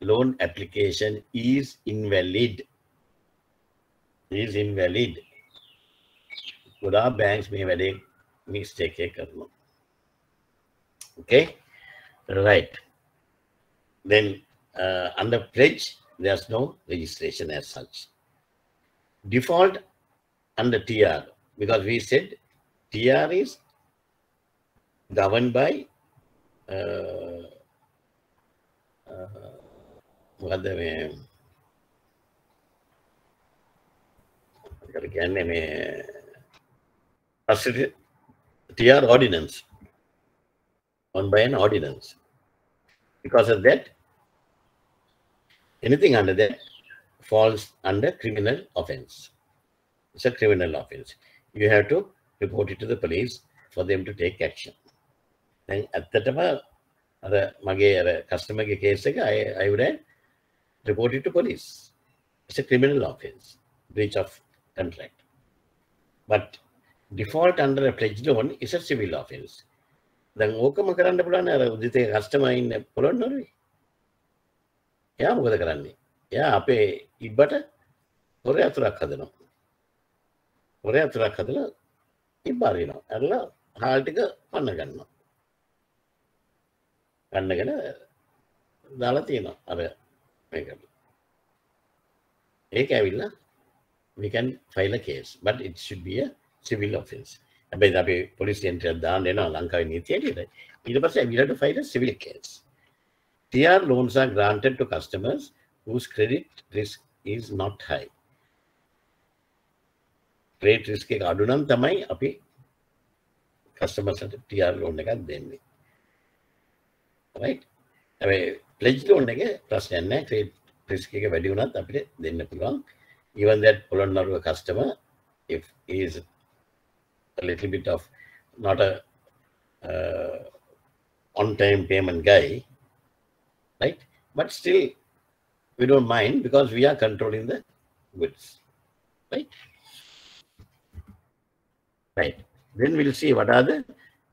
Speaker 1: loan application is invalid. Is invalid. खुदा banks में मैंने mistake है कर लो okay right under pledge there's no registration as such default under tr because we said tr is governed by uh, uh, මොකක්ද මේ ඒකට කියන්නේ මේ Facility- TR ordinance, on by an ordinance. Because of that, anything under that falls under criminal offense. It's a criminal offense. You have to report it to the police for them to take action. දැන් ඇත්තටම අර මගේ අර කස්ටමර්ගේ case එක I, I would have reported to police. It's a criminal offense, breach of contract. But default under a pledge loan is a civil offense. දැන් ඕකම කරන්න පුළුවන් අර උදිතේ කස්ටමර් ඉන්න පුළුවන් නෝනේ. එයා මොකද කරන්නේ? එයා අපේ ඉබ්බට හොරේ අතුරක් හදනවා. හොරේ අතුරක් හදලා ඉබ්බ අරිනවා. අරලා හාල් ටික පන්න ගන්නවා. ගන්නගෙන දාලා තියෙනවා අර මේකට. ඒක ඇවිල්ලා we can file a case but it should be a civil offense. හැබැයි අපි පොලිස් එන්ට්‍රියක් දාන්න එනවා ලංකාවේ නීතිය හැටියට. ඊට පස්සේ we have to file a civil case. TR loans are granted to customers whose credit risk is not high. Credit risk එක අඩු නම් තමයි අපි කස්ටමර්ස්ට TR loan එකක් දෙන්නේ. right? හැබැයි pledge loan එක ප්‍රශ්නයක් නැහැ. credit risk එක වැඩි වුණත් අපිට දෙන්න පුළුවන්. Even that Polonnaruwa customer if he is a little bit of not a uh, on-time payment guy, right? But still, we don't mind because we are controlling the goods, right? Right. Then we'll see what are the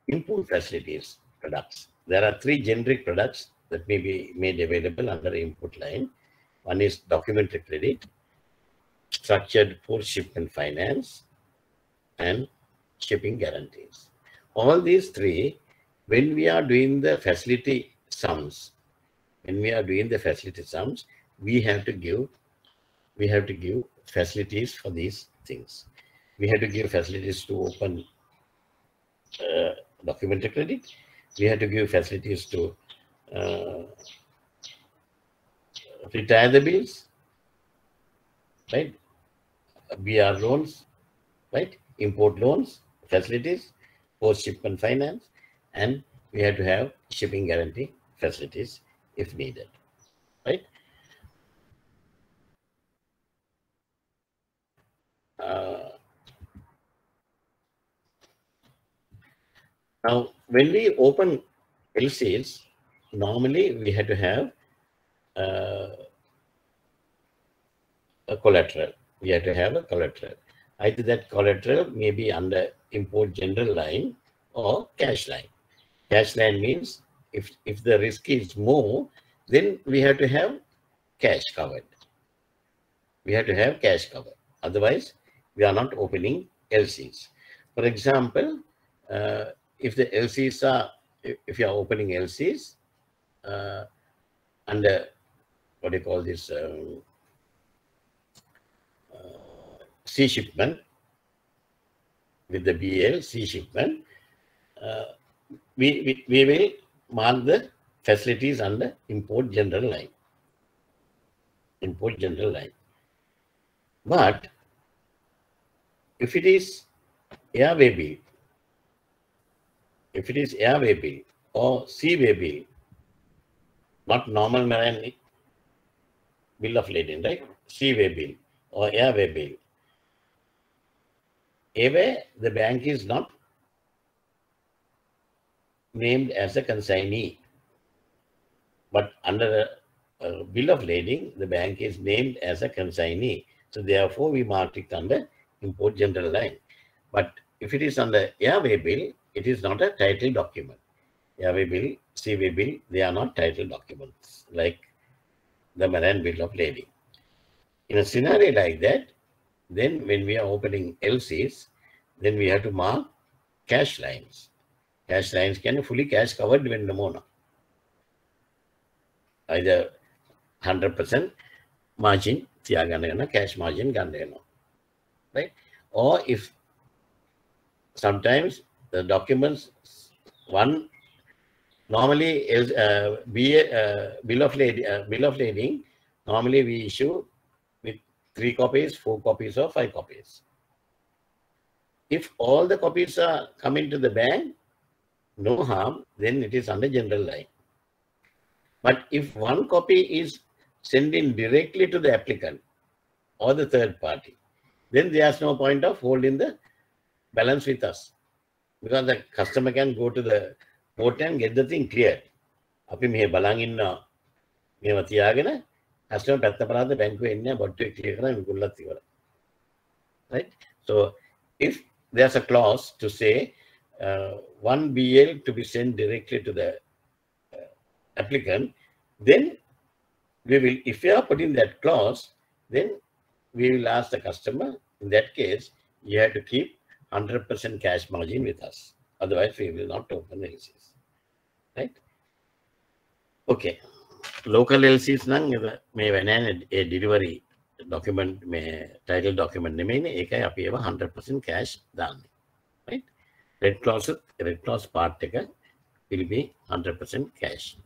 Speaker 1: input facilities products. There are three generic products that may be made available under import line. One is documentary credit, structured post shipment finance, and shipping guarantees. All these three, when we are doing the facility sums, when we are doing the facility sums, we have to give, we have to give facilities for these things. We have to give facilities to open uh, documentary credit. We have to give facilities to uh, retire the bills, right? BR loans, right? Import loans, facilities, post shipment finance, and we have to have shipping guarantee facilities if needed, right? Uh, now, when we open LCs, normally we had to have uh, a collateral. We have to have a collateral. Either that collateral may be under import general line or cash line. Cash line means if, if the risk is more, then we have to have cash covered. We have to have cash covered. Otherwise, we are not opening LCs. For example, uh, if the LCs are, if you are opening LCs under what do you call this um, uh, sea shipment with the BL sea shipment, uh, we, we, we will mark the facilities under import general line. Import general line. But if it is airway bill, if it is airway bill or seaway bill, not normal marine bill of lading, right? Seaway bill or airway bill. Airway, the bank is not named as a consignee. But under a, a bill of lading, the bank is named as a consignee. So therefore, we mark it under import general line. But if it is under airway bill, it is not a title document. Airway Bill, Seaway Bill, they are not title documents like the Marine Bill of Lading. In a scenario like that, then when we are opening LCs, then we have to mark cash lines. Cash lines can be fully cash covered when Namona. Either 100% margin, cash margin, right? Or if sometimes the documents, one normally uh, uh, bill of lading, uh, bill of lading. Normally we issue with three copies, four copies, or five copies. If all the copies are coming to the bank, no harm, then it is under general line. But if one copy is sent in directly to the applicant or the third party, then there's no point of holding the balance with us. Because the customer can go to the port and get the thing cleared. අපි මෙහෙ බලන් ඉන්නවා මේව තියාගෙන customer පැත්ත පරාද බැංකුවේ ඉන්නේ බොට්ටු clear කරලා විකුණලත් ඉවරයි. Right? So if there's a clause to say uh, one BL to be sent directly to the uh, applicant, then we will, if we are putting that clause, then we will ask the customer, in that case, you have to keep 100% cash margin with us. Otherwise, we will not open the LCs. Right? Okay. Local LCs nang may banana a delivery document may title document name ne ekai api ewa 100% cash done. Right? Red clause Red clause part ekak will be 100% cash.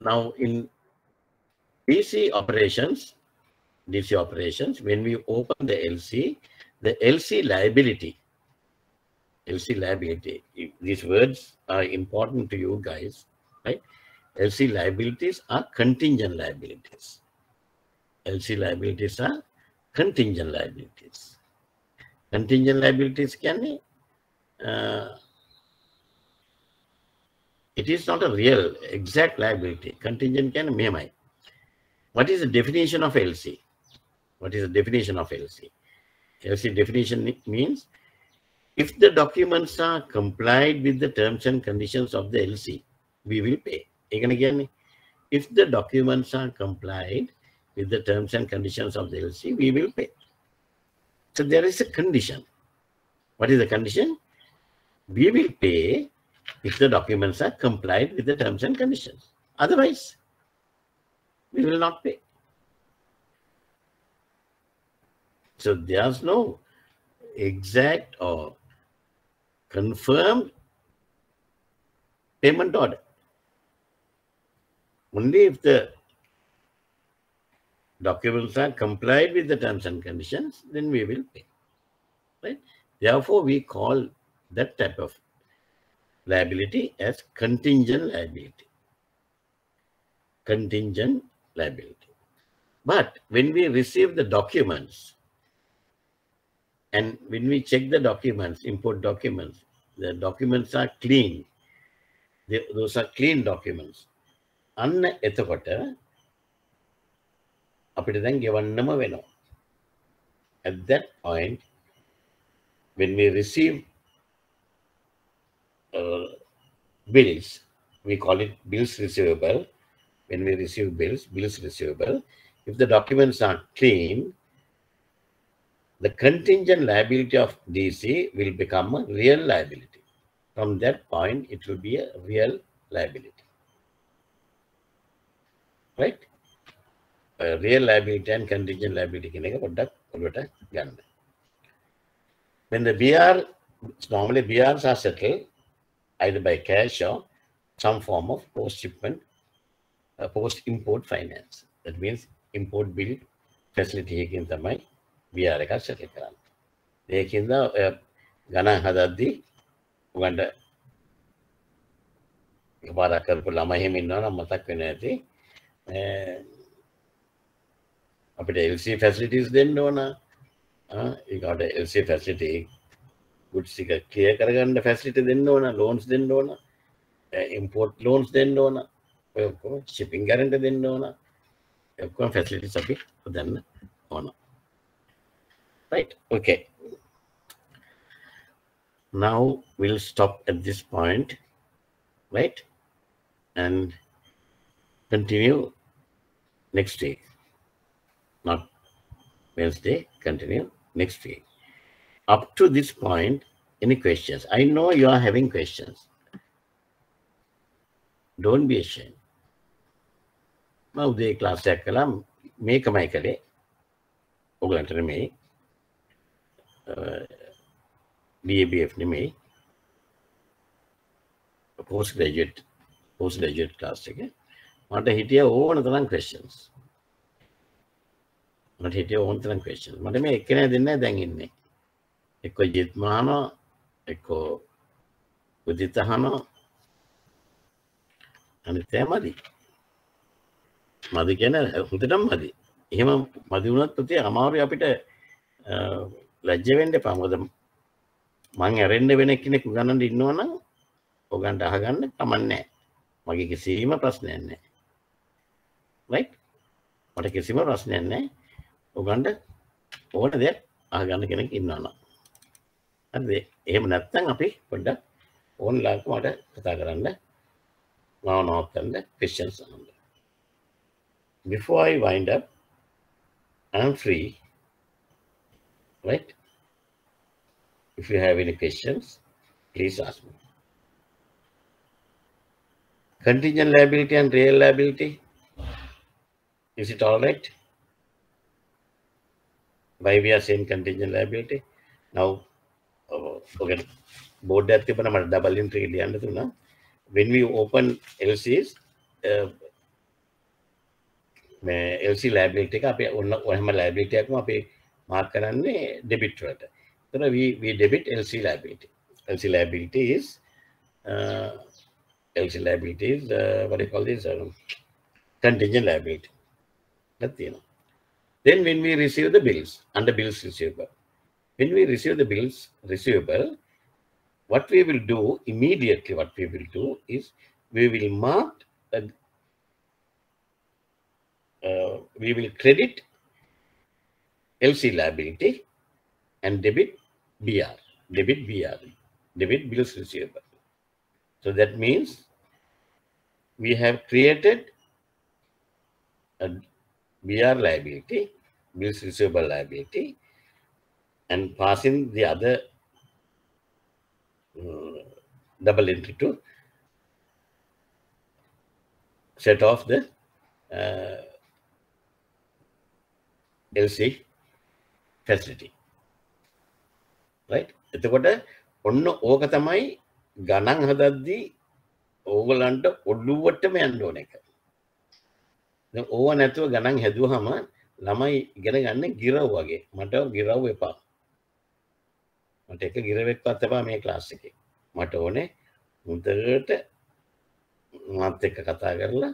Speaker 1: Now in DC operations, DC operations, when we open the LC, the LC liability LC liability, these words are important to you guys, right? LC liabilities are contingent liabilities. LC liabilities are contingent liabilities. Contingent liabilities can uh, it is not a real exact liability. Contingent can MEMI. What is the definition of LC? What is the definition of LC? LC definition means if the documents are complied with the terms and conditions of the LC, we will pay. Again, again, if the documents are complied with the terms and conditions of the LC, we will pay. So there is a condition. What is the condition? We will pay if the documents are complied with the terms and conditions. Otherwise, we will not pay. So there's no exact or confirmed payment order. Only if the documents are complied with the terms and conditions, then we will pay. Right? Therefore, we call that type of liability as contingent liability. Contingent liability. But when we receive the documents and when we check the documents, import documents, the documents are clean. They, those are clean documents. අන්න එතකොට අපිට දැන් ගෙවන්නම වෙනවා. At that point, when we receive uh, bills, we call it bills receivable. When we receive bills, bills receivable, if the documents are clean, the contingent liability of DC will become a real liability. From that point, it will be a real liability. Right? A real liability and contingent liability when the BR, normally BRs are settled either by cash or some form of post-shipment, uh, post-import finance. That means import bill facility hekin tamai බියාර එකක් ශකය කරන්න. ඒකින්ද ඔය ගණන් හදද්දී උගන්ට පාරක් කරපු ළමහෙම ඉන්නවනම් මතක් වෙන ඇති අපිට එල්C ෆැසිටිස් දෙන්න ඕන. ඒකට එල්C ෆැසිටි ගුඩ්සික කිය කරගන්න ෆැසිටි දෙන්න ඕන ලෝන්ස් දෙන්න ඕන ඉම්පෝට් ලෝන්ස් දෙන්න ඕන ඔයකෝ ශිපින් කරට දෙන්න ඕන එක්කො ෆැසිලිටි අපි හොදන්න ඕන. Right? Okay. Now we'll stop at this point, right? And continue next week. Not Wednesday, continue next week. Up to this point, any questions? I know you are having questions. Don't be ashamed. මම උදේ class එකක් කළා මේකමයි කළේ ඔයගලන්ට නෙමෙයි DABF නෙමෙයි. Post graduate post graduate class එක. මට හිටිය ඕන තරම් questions. මට හිටිය ඕන තරම් questions. මට මේ එක්කෙනා දෙන්නේ දැන් ඉන්නේ. එක්ක ජිත්මාන එක්ක උදිත අහනවා අනිත් අය මදි. මදි කියන හොඳටම මදි. එහෙම මදි වුණත් පුතේ අමාරුයි අපිට ලැජ්ජ වෙන්ඩ පමොද මං ඇරෙන්ඩ වෙන කෙනෙකු ගණට ඉන්නවනම් ඔගන්ට අහගන්න කමන්නෑ මගේ කිසිීම ප්‍රශ්නයන්නේ රයි් මට කිසිම ප්‍රශ්නයන්නේ ඔගන්ඩ ඕන දෙයක් ආගන්න කෙනෙක් ඉන්නවන ඇදේ එහෙම නැත්තන් අපි පොඩ්ඩ ඕන් ලාක මට කතා කරන්න නව නවත් කරන්න ක්‍රස්ෂන් සහන්න before I wind up, I'm free. right if you have any questions please ask me contingent liability and real liability is it all right why we are saying contingent liability now okay board එකක් තිබුණා මට double entry ලියන්න තුනා when we open LCs uh, මේ LC liability එක අපි ඔන්න ඔහෙම liability එකක්ම අපි මාර්ක් කරන්නේ debit වලට. එතන we we debit LC liability. LC liability is uh, LC liability is uh, what do you call this um, contingent liability. That's you know. Then when we receive the bills under bills receivable, when we receive the bills receivable, what we will do immediately, what we will do is we will mark, a, uh, we will credit LC liability and debit BR, debit BR, debit bills receivable. So that means we have created a BR liability, bills receivable liability, and passing the other uh, double entry to set off the uh, LC facility. right? එතකොට ඔන්න ඕක තමයි ගණන් හදද්දී ඕගලන්ට ඔඩුවටම යන්න ඕන එක. දැන් ඕව නැතුව ගණන් හැදුවහම ළමයි ඉගෙන ගන්න ගිරව් වගේ. මට ගිරව් එපා. මට එක ගිරවෙක්වත් එපා මේ ක්ලාස් එකේ. මට ඕනේ හොඳට මාත් එක්ක කතා කරලා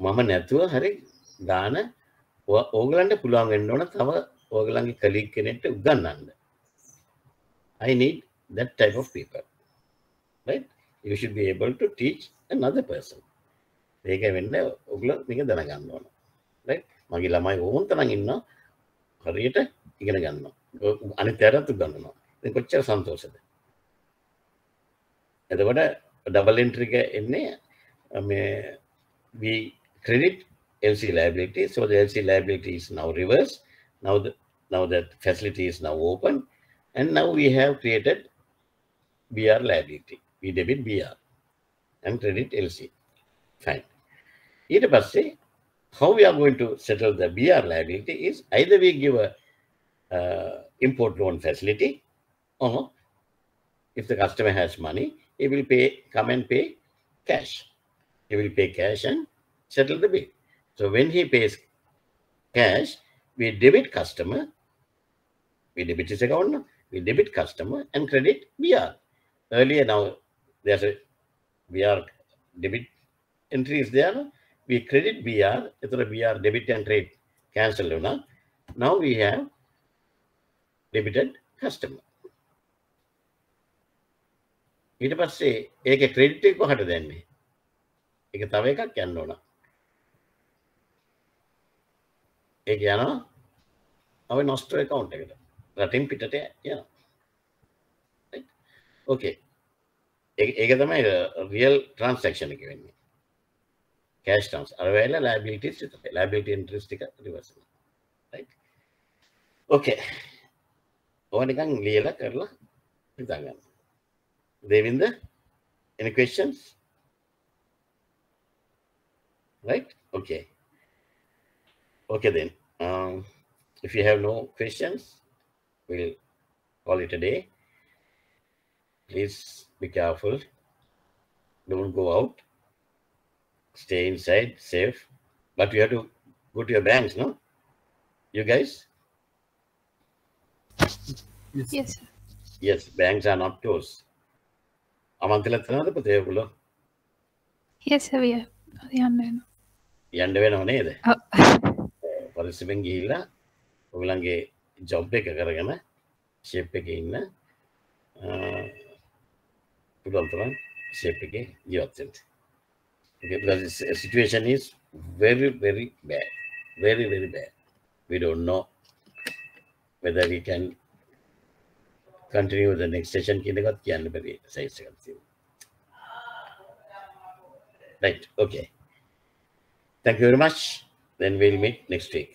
Speaker 1: මම නැතුව හරි දාන ඕගලන්ට පුළුවන් වෙන්න ඕන තව ඕගලන්ගේ කලීග් කෙනෙක්ට උගන්වන්න. I need that type of people. Right? You should be able to teach another person. ඒක වෙන්න ඔගල මේක දැනගන්න ඕන. right? මගේ ළමයි ඕන් තරම් ඉන්නවා හරියට ඉගෙන ගන්නවා. අනිත් අයටත් උගන්වනවා. ඉතින් කොච්චර සන්තෝෂද? එතකොට ඩබල් එන්ට්‍රි එක එන්නේ මේ we credit LC liability. So the LC liability is now reversed. Now that now that facility is now open, and now we have created BR liability. We debit BR and credit LC. Fine. It per se, how we are going to settle the BR liability is either we give a uh, import loan facility or if the customer has money, he will pay come and pay cash. He will pay cash and settle the bill. So when he pays cash, we debit customer, we debit his account, we debit customer and credit BR. Earlier now, there's a BR debit entry is there. We credit BR, එතකොට BR debit and trade cancel වුණා. Now we have debited customer. ඊට පස්සේ ඒක credit එක කොහට දැන්නේ? ඒක තව එකක් යන්න ඕන. ඒක යනවා අපේ නොස්ටෝ account එකට. රටින් පිටට යනවා. ඕකේ. ඒක තමයි රියල් ට්‍රන්සැක්ෂන් එක වෙන්නේ. කෑෂ් ට්‍රන්ස් අර වෙලාව ලයබිලිටිස් විතරයි. ලයබිලිටි ඉන්ට්‍රස්ට් එක රිවර්ස් වෙනවා. රයිට්. ඕකේ. ඕවා නිකන් ලියලා කරලා හිතා ගන්න. Devinda, any questions? Right? Okay. Okay then. Um, if you have no questions, we'll call it a day. Please be careful. Don't go out. Stay inside, safe. But you have to go to your banks, no? You guys?
Speaker 2: Yes.
Speaker 6: Yes,
Speaker 1: banks are not closed. అమంతలెత్తున్నారు
Speaker 6: Yes, sir. Yes అవి
Speaker 1: Yes, sir. వేణం
Speaker 6: అనేది
Speaker 1: පරිස්සමෙන් ගිහිල්ලා ඔයගලන්ගේ job එක කරගෙන shape එකේ ඉන්න පුළුවන් තරම් ෂේප් එකේ ජීවත් වෙන්න. Okay, because the situation is very, very bad. Very, very bad. We don't know whether we can continue the next session කියන එකත් කියන්න බැරි සයිස් එකක් තියෙනවා. Right, okay. Thank you very much. Then we'll meet next week.